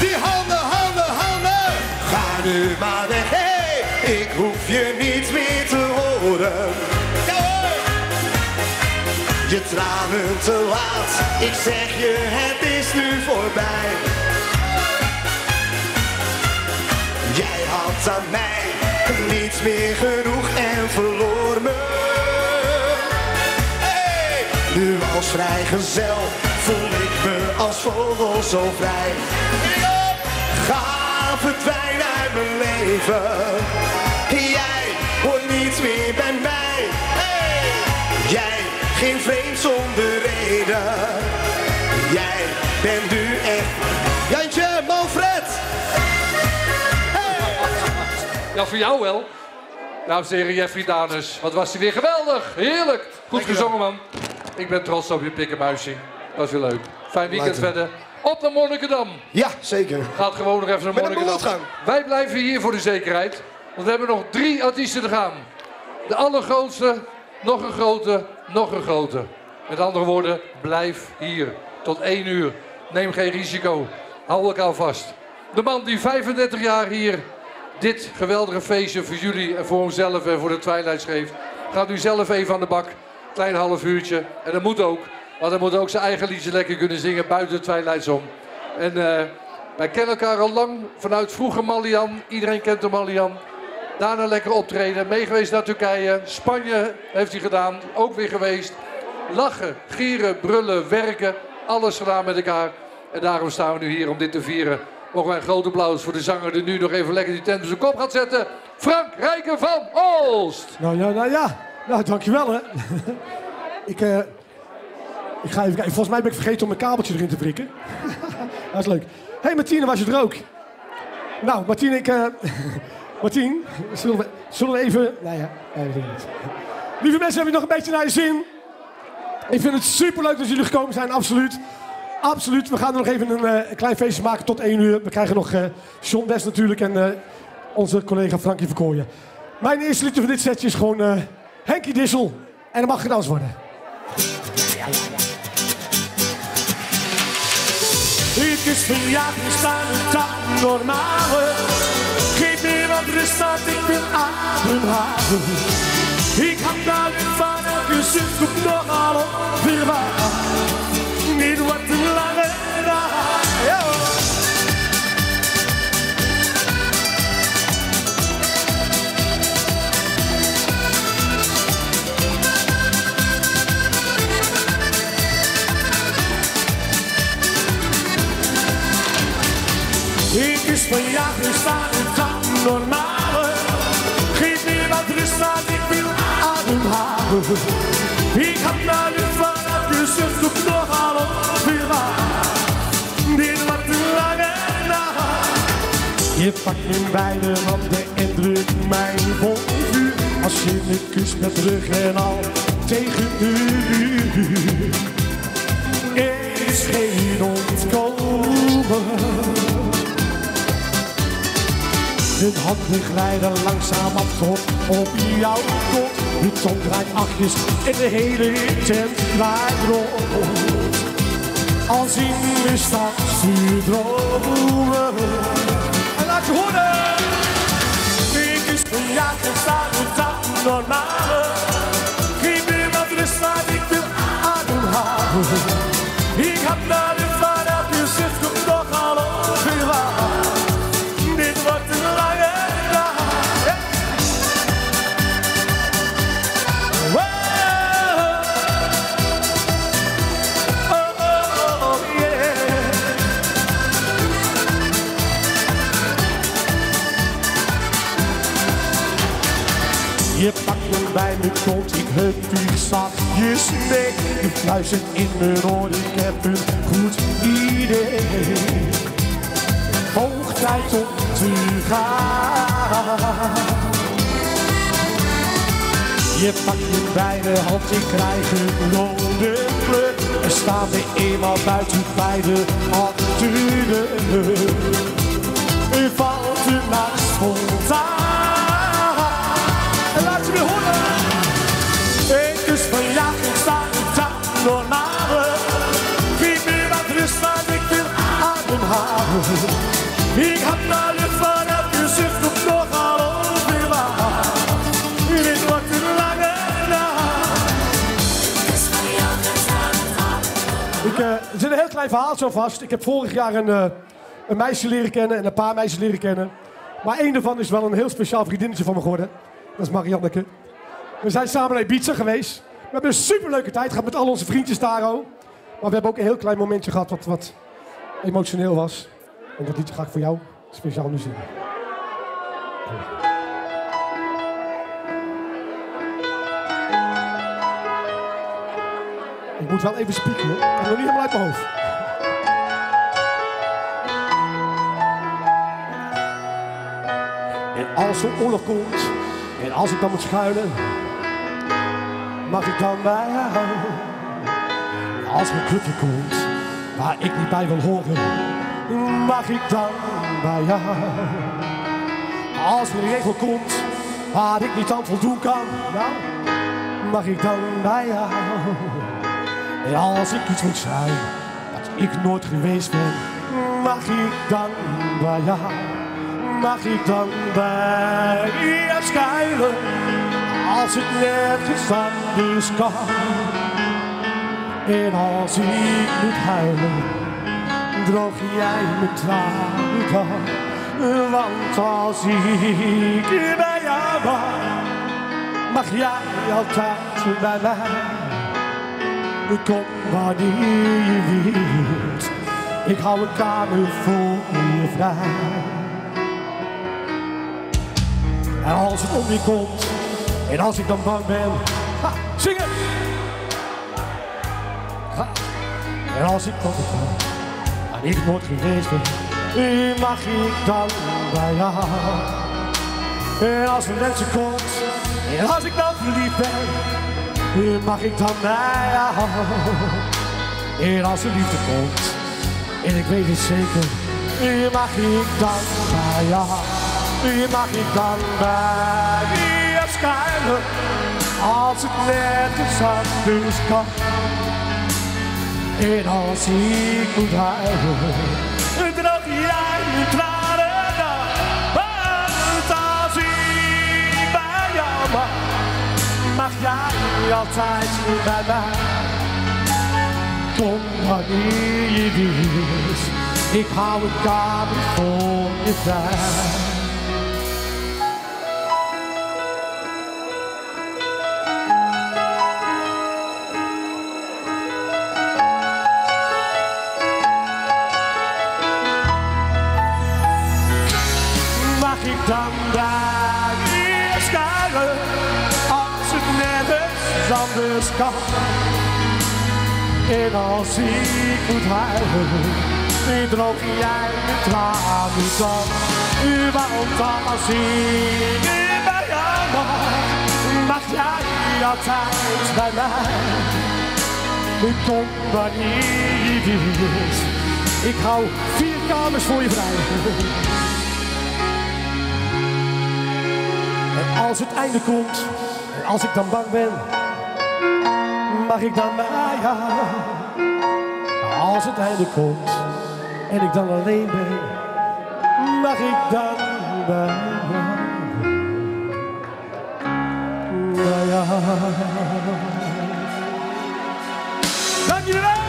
Die handen, handen, handen. Ga nu maar weg, hey, ik hoef je niet meer te horen. Je tranen te laat, ik zeg je, het is nu voorbij. Jij had aan mij niets meer genoeg en verloor me. Hey! Nu als vrijgezel voel ik me als vogel zo vrij. Ga verdwijnen uit mijn leven. Jij hoort niet meer bij mij. Hey! Jij geen vreemd zonder reden. Jij bent nu echt. Jantje, Manfred! Ja, voor jou wel. Dames en heren, Jeffrey Danus. Wat was hij weer geweldig. Heerlijk. Goed gezongen, man. Ik ben trots op je pikkenmuisje. Was weer leuk. Fijn weekend verder. Op naar Monnikendam. Ja, zeker. Gaat gewoon nog even naar Monnikendam. Wij blijven hier voor de zekerheid. Want we hebben nog drie artiesten te gaan. De allergrootste, nog een grote, nog een grote. Met andere woorden, blijf hier. Tot één uur. Neem geen risico. Hou elkaar vast. De man die 35 jaar hier dit geweldige feestje voor jullie en voor hemzelf en voor de Twilights geeft. Gaat nu zelf even aan de bak. Klein half uurtje. En dat moet ook. Want hij moet ook zijn eigen liedje lekker kunnen zingen buiten de Twilights om. En eh, wij kennen elkaar al lang vanuit vroeger Malian. Iedereen kent de Malian. Daarna lekker optreden. Meegeweest naar Turkije. Spanje heeft hij gedaan. Ook weer geweest. Lachen, gieren, brullen, werken. Alles gedaan met elkaar. En daarom staan we nu hier om dit te vieren. Wij een groot applaus voor de zanger die nu nog even lekker die tent op zijn kop gaat zetten. Frank Rijken van Olst. Nou ja, nou ja. Nou, dankjewel hè. ik, eh, ik ga even kijken. Volgens mij ben ik vergeten om mijn kabeltje erin te prikken. dat is leuk. Hey, Martine, was je er ook? Nou, Martine, ik... eh Martien, zullen we, zullen even... Nou ja, nee, ik niet. Lieve mensen, heb je nog een beetje naar je zin? Ik vind het superleuk dat jullie gekomen zijn, absoluut. Absoluut. We gaan er nog even een, eh, klein feestje maken tot 1 uur. We krijgen nog eh John West natuurlijk en eh, onze collega Frankie Verkooyen. Mijn eerste liedje van dit setje is gewoon eh Henkie Dissel. En dat mag gedanst worden. Het is vandaag, we staan een normale. Geef me wat rust, want ik wil ademhalen. Ik had daar van elke zucht op nogal onverwacht. Niet wat een lange dag. Ja. Ik is van jou, we staan een dag normale. Geef me wat ik wil ademhalen. Ik had naar de vanaf je zucht op nogal onverwacht. Dit wordt een lange nacht. Je pakt mijn beide handen en drukt mij vol vuur. Als je me kust met rug en al tegen de muur. Er is geen ontkomen. Hun handen glijden langzaam tot op jouw kop. Je tong draait achtjes en de hele tent draait rond. Als in de stad vuurdromen. En laat je horen! Ik is van jou, er staat een dag normale. Geef me wat rust, maar ik wil ademhalen. Ik had naar bij mijn kont, ik heb u zachtjes mee. Je fluistert in mijn oor, ik heb een goed idee. Hoog tijd om te gaan. Je pakt me bij de hand, ik krijg een rode kleur. We staan weer eenmaal buiten bij de achterdeur. U valt u maar spontaan. Horen. Ik kus van ik sta een dag normale. Geef me wat rust, want ik wil ademhalen. Ik had naar lucht vanaf je zucht op nogal onverwacht. Dit wordt een lange nacht. Ik, eh, er zit een heel klein verhaal zo vast. Ik heb vorig jaar een, eh, een meisje leren kennen en een paar meisjes leren kennen. Maar één daarvan is wel een heel speciaal vriendinnetje van me geworden. Dat is Marianneke. We zijn samen naar Ibiza geweest. We hebben een superleuke tijd gehad met al onze vriendjes daar. Maar we hebben ook een heel klein momentje gehad wat, wat emotioneel was. En dat liedje ga ik voor jou speciaal nu zingen. Ik moet wel even spieken hoor. Ik heb nog niet helemaal uit mijn hoofd. En als er oorlog komt en als ik dan moet schuilen, mag ik dan bij jou. Als een clubje komt waar ik niet bij wil horen, mag ik dan bij jou. Als een regel komt waar ik niet aan voldoen kan, nou, mag ik dan bij jou. En als ik iets moet zijn wat ik nooit geweest ben, mag ik dan bij jou. Mag ik dan bij je schuilen als het nergens anders kan. En als ik moet huilen, droog jij mijn tranen dan. Want als ik bij jou mag, mag jij altijd bij mij. Kom wanneer je wilt, ik hou een kamer voor je vrij. En als het om je komt, en als ik dan bang ben, zingen! Ha. En als ik dan en ik nooit geweest ben, mag ik dan bij jou. En als een mensen komt, en als ik dan verliefd ben, mag ik dan bij jou. En als de liefde komt, en ik weet het zeker, mag ik dan bij jou. Mag ik dan bij je schuilen, als het nergens anders kan. En als ik moet huilen, droog jij je tranen dan. Want als ik bij jou mag, mag jij altijd bij mij. Kom wanneer je wilt, ik hou een kamer voor je vrij. Kan. En als ik moet huilen, nu droog jij mijn tranen dan. Want als ik bij jou mag, mag jij altijd bij mij. Kom wanneer je wilt, ik hou vier kamers voor je vrij. En als het einde komt, en als ik dan bang ben, mag ik dan bij jou. Als het einde komt, en ik dan alleen ben, mag ik dan bij jou. Bij jou. Dank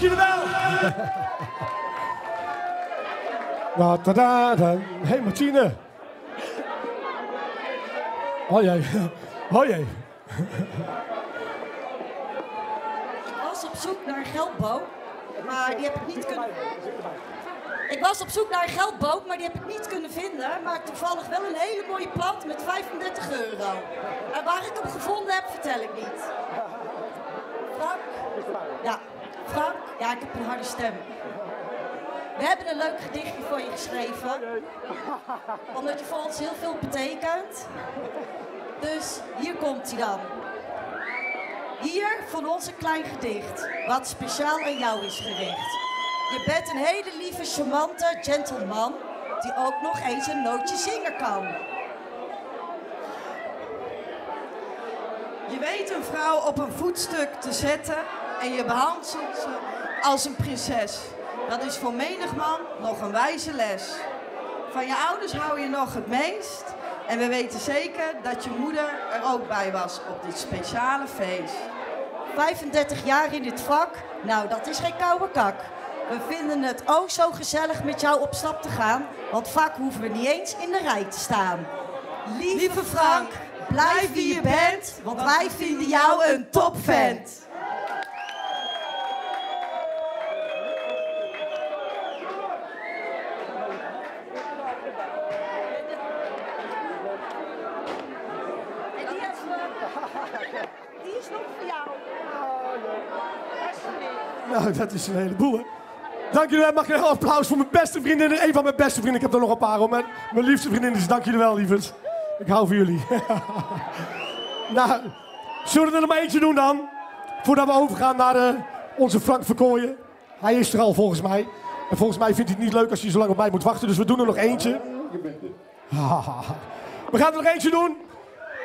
jullie wel! Oké, Dank jullie wel! Da, da, da, da. Hey Martine. Oh jee. Oh jee. Ik was op zoek naar een geldboom, maar die heb ik niet kunnen Ik was op zoek naar een geldboom, maar die heb ik niet kunnen vinden. Maar toevallig wel een hele mooie plant met 35 euro. En waar ik hem gevonden heb, vertel ik niet. Frank? Ja, Frank? Ja, ik heb een harde stem. We hebben een leuk gedichtje voor je geschreven. Omdat je voor ons heel veel betekent. Dus hier komt hij dan. Hier van ons een klein gedicht, wat speciaal aan jou is gericht. Je bent een hele lieve, charmante gentleman, die ook nog eens een nootje zingen kan. Je weet een vrouw op een voetstuk te zetten en je behandelt ze als een prinses. Dat is voor menig man nog een wijze les. Van je ouders hou je nog het meest. En we weten zeker dat je moeder er ook bij was op dit speciale feest. 35 jaar in dit vak, nou dat is geen koude kak. We vinden het ook zo gezellig met jou op stap te gaan, want vaak hoeven we niet eens in de rij te staan. Lieve Frank, blijf wie je bent, want wij vinden jou een topvent. Die is nog voor jou. Nou, dat is een heleboel, hè. Dank jullie wel. Mag nog een applaus voor mijn beste vriendin? Een van mijn beste vrienden. Ik heb er nog een paar om. Mijn, liefste vriendin is. Dank jullie wel, lieverd. Ik hou van jullie. nou, zullen we er nog maar eentje doen dan? Voordat we overgaan naar eh, onze Frank Verkooyen. Hij is er al volgens mij. En volgens mij vindt hij het niet leuk als hij zo lang op mij moet wachten. Dus we doen er nog eentje. we gaan er nog eentje doen.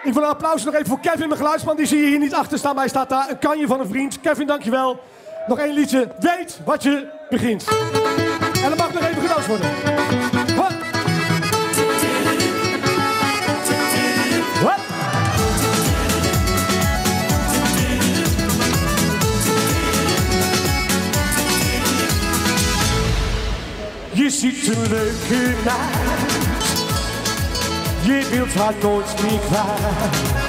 Ik wil een applaus nog even voor Kevin, mijn geluidsman. Die zie je hier niet achter staan. Maar hij staat daar. Een kanje van een vriend. Kevin, dankjewel. Nog één liedje. Weet wat je begint. En dan mag nog even gedanst worden. Hop. Hop. Je ziet een leuke meid. Je wilt haar nooit meer kwijt.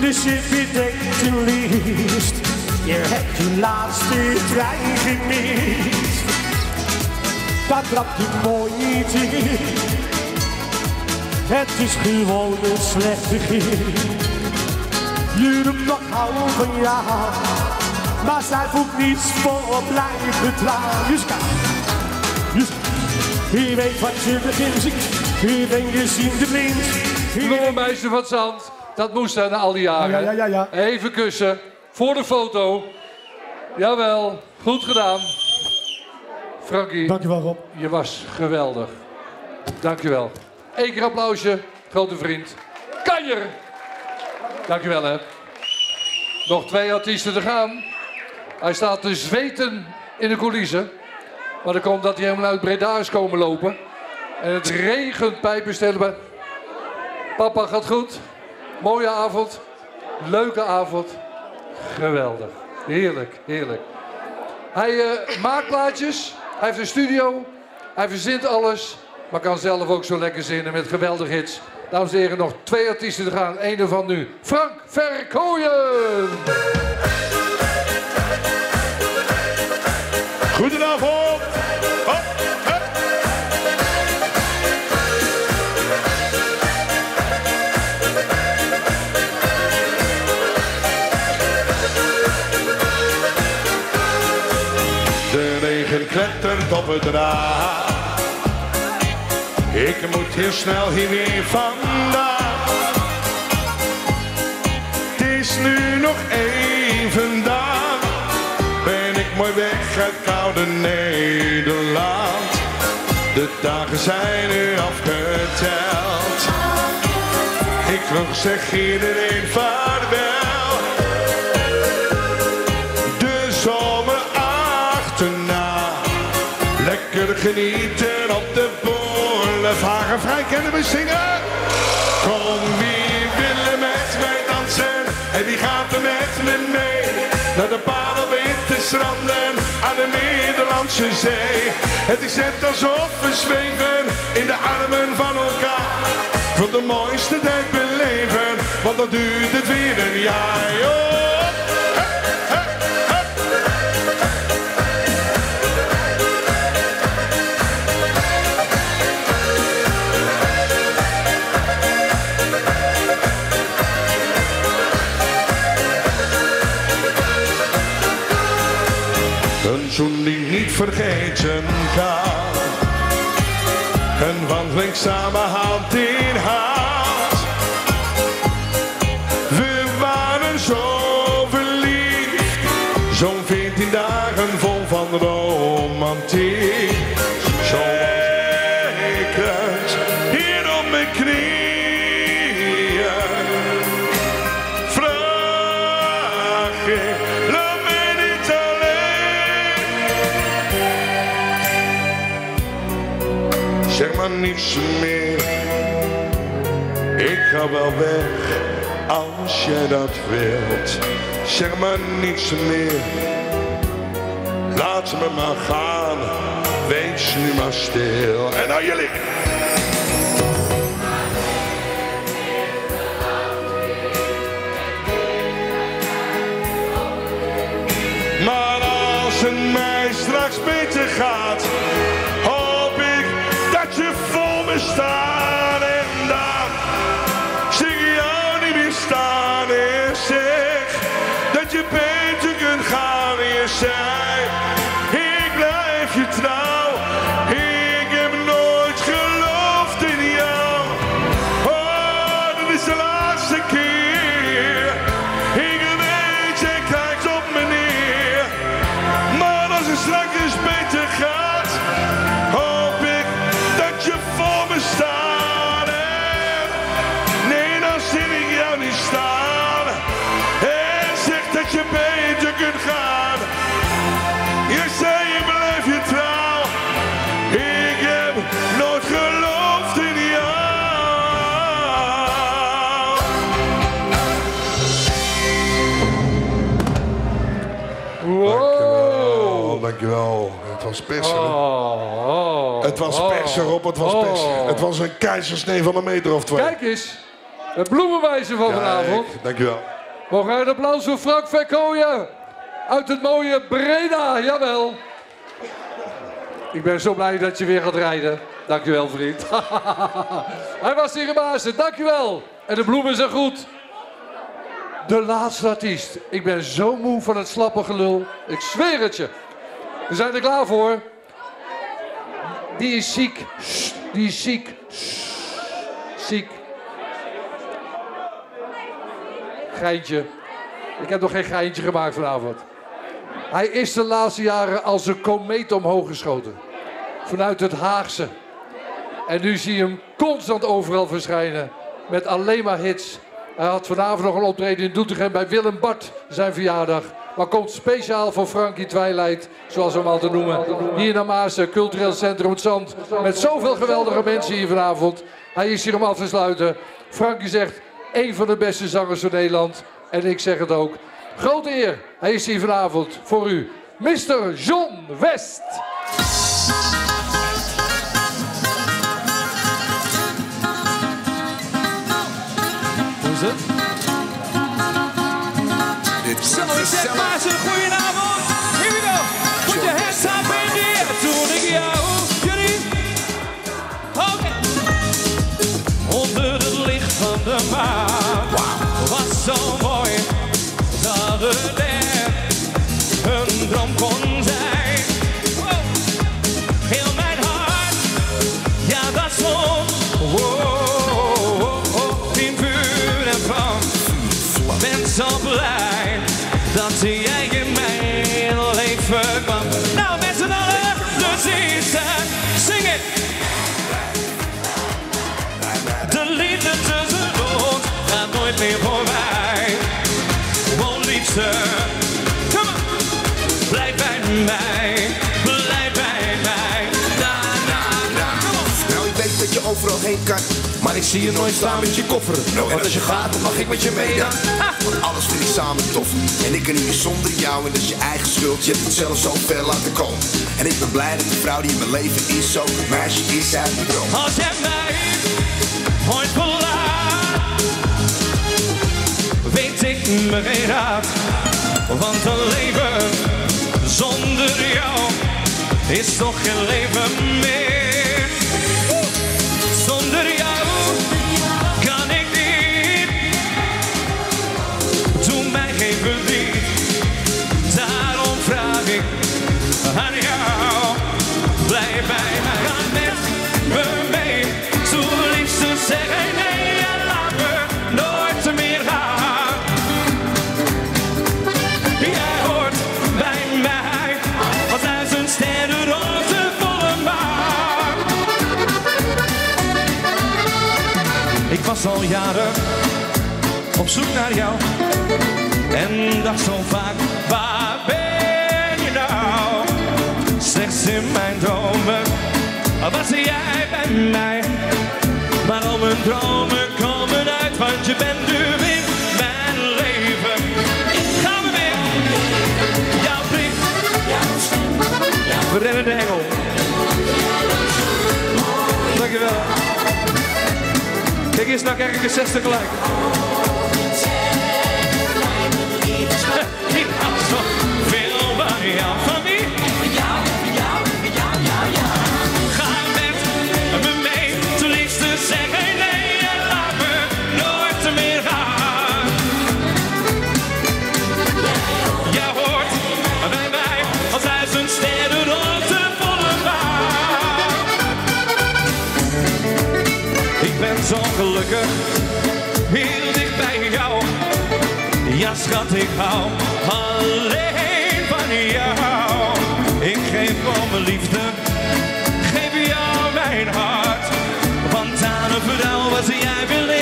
Dus je bedenkt een liefst. Je hebt je laatste trein gemist. Dat trapt je mooi in. Het is gewoon een slecht begin. Je roept nog houden van jou. Maar zij voelt niets voor blijven trouw. Juska, Juska. Wie weet wat je begint ziet. Wie ben je zien de blind. Bloemenmeester van Zand. Dat moest na al die jaren. Ja, ja, ja, ja. Even kussen. Voor de foto. Jawel, goed gedaan. Frankie. Dankjewel Rob. Je was geweldig. Dankjewel. Eén keer applausje, grote vriend. Kanjer. Dankjewel hè. Nog twee artiesten te gaan. Hij staat te zweten in de coulissen. Maar dat komt dat hij helemaal uit Breda is komen lopen. En het regent pijpenstellen. bij- Papa gaat goed. Mooie avond. Leuke avond. Geweldig. Heerlijk, heerlijk. Hij eh, maakt plaatjes. Hij heeft een studio. Hij verzint alles. Maar kan zelf ook zo lekker zinnen met geweldige hits. Dames en heren, nog twee artiesten te gaan. Eén ervan nu. Frank Verkooyen. Goedenavond. Ik moet heel snel hier weer vandaan. Het is nu nog even dag. Ben ik mooi weg uit koude Nederland. De dagen zijn nu afgeteld. Ik nog zeg iedereen vaarwel. Lekker genieten op de boulevard. Vrij kennen we zingen. Kom, wie willen met mij dansen? En wie gaat er met me mee? Naar de parelwitte stranden aan de Nederlandse zee. Het is net alsof we zweven in de armen van elkaar. Wil de mooiste tijd beleven, want dan duurt het weer een jaar. Vergeten kan. Een wandeling samen niets meer. Ik ga wel weg als jij dat wilt. Zeg maar niets meer. Laat me maar gaan. Wees nu maar stil. En aan jullie. Maar als het mij straks beter gaat, voor dat je beter kunt gaan. Je zei je blijft je trouw. Ik heb nooit geloofd in jou. Wow. Dankjewel. Het was persen. Oh, oh, Het was oh. persen, Rob. Het was Oh. persen. Het was een keizersnee van een meter of twee. Kijk eens, het bloemenwijzer van vanavond. Dankjewel. Wij een applaus voor Frank Verkooyen? Uit het mooie Breda, jawel. Ik ben zo blij dat je weer gaat rijden. Dankjewel, vriend. Hij was hier Maassen, dankjewel. En de bloemen zijn goed. De laatste artiest. Ik ben zo moe van het slappe gelul. Ik zweer het je. We zijn er klaar voor. Die is ziek. Die is ziek. Ziek. Geintje. Ik heb nog geen geintje gemaakt vanavond. Hij is de laatste jaren als een komeet omhoog geschoten. Vanuit het Haagse. En nu zie je hem constant overal verschijnen. Met alleen maar hits. Hij had vanavond nog een optreden in Doetinchem bij Willem Bart, zijn verjaardag. Maar komt speciaal voor Frankie Twilight, zoals we hem altijd noemen. Hier naar Maasen, cultureel centrum Het Zand. Met zoveel geweldige mensen hier vanavond. Hij is hier om af te sluiten. Frankie zegt, één van de beste zangers van Nederland. En ik zeg het ook. Grote eer, hij is hier vanavond voor u. Mr. John West. Hoe is het? Zo, ik zeg maar eens een goedenavond. Heen kan. Maar ik zie je nooit staan met je koffer. Want als je gaat, dan mag ik met je mee dan. Want alles vind ik samen tof. En ik kan niet zonder jou. En dat is je eigen schuld. Je hebt het zelf zo ver laten komen. En ik ben blij dat de vrouw die in mijn leven is zo. Meisje is uit mijn droom. Als jij mij ooit verlaat, weet ik me geen raad. Want een leven zonder jou is toch geen leven meer. Daarom vraag ik aan jou, blijf bij mij, aan met me mee. Zo liefst te zeggen nee en laat me nooit meer gaan. Jij hoort bij mij, als duizend sterren rond de volle maan. Ik was al jaren op zoek naar jou en dacht zo vaak, waar ben je nou? Slechts in mijn dromen was jij bij mij. Maar al mijn dromen komen uit, want je bent nu in mijn leven. Gaan we weer, jouw blik, we rennen de engel. Dankjewel. Kijk eens naar Kerken 6 tegelijk. Ik zo gelukkig, heel dicht bij jou. Ja, schat, ik hou alleen Ik geef al mijn liefde, geef jou mijn hart. Want aan een vrouw als jij wil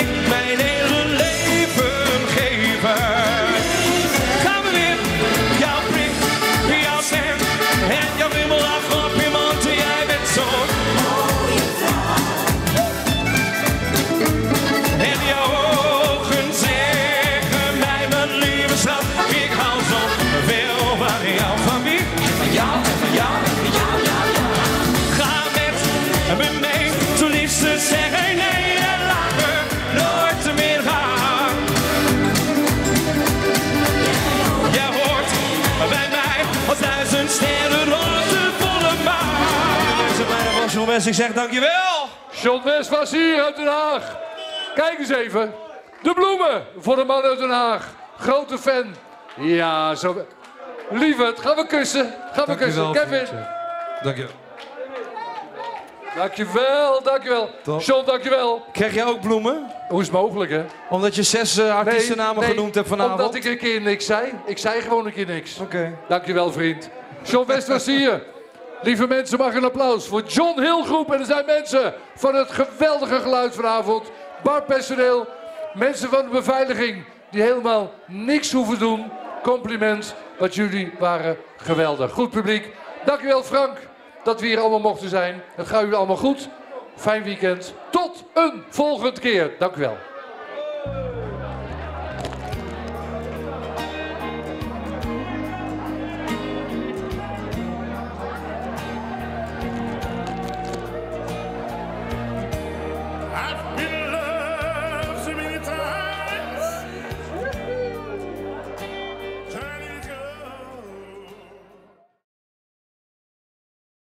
West, ik zeg dankjewel. John West was hier uit Den Haag. Kijk eens even. De bloemen voor de man uit Den Haag. Grote fan. Ja, zo. Lieverd, gaan we kussen. Gaan we kussen. Kevin. Dankjewel. Dankjewel, dankjewel. Top. John, dankjewel. Krijg jij ook bloemen? Hoe is het mogelijk, hè? Omdat je zes eh, artiestennamen Nee, nee, genoemd hebt vanavond? Omdat ik een keer niks zei. Ik zei gewoon een keer niks. Oké. Dankjewel, vriend. John West was hier. Lieve mensen, mag een applaus voor John Hilgroep. En er zijn mensen van het geweldige geluid vanavond. Barpersoneel, mensen van de beveiliging die helemaal niks hoeven doen. Compliment, wat jullie waren geweldig. Goed publiek. Dankjewel Frank dat we hier allemaal mochten zijn. Het gaat jullie allemaal goed. Fijn weekend. Tot een volgende keer. Dank u wel.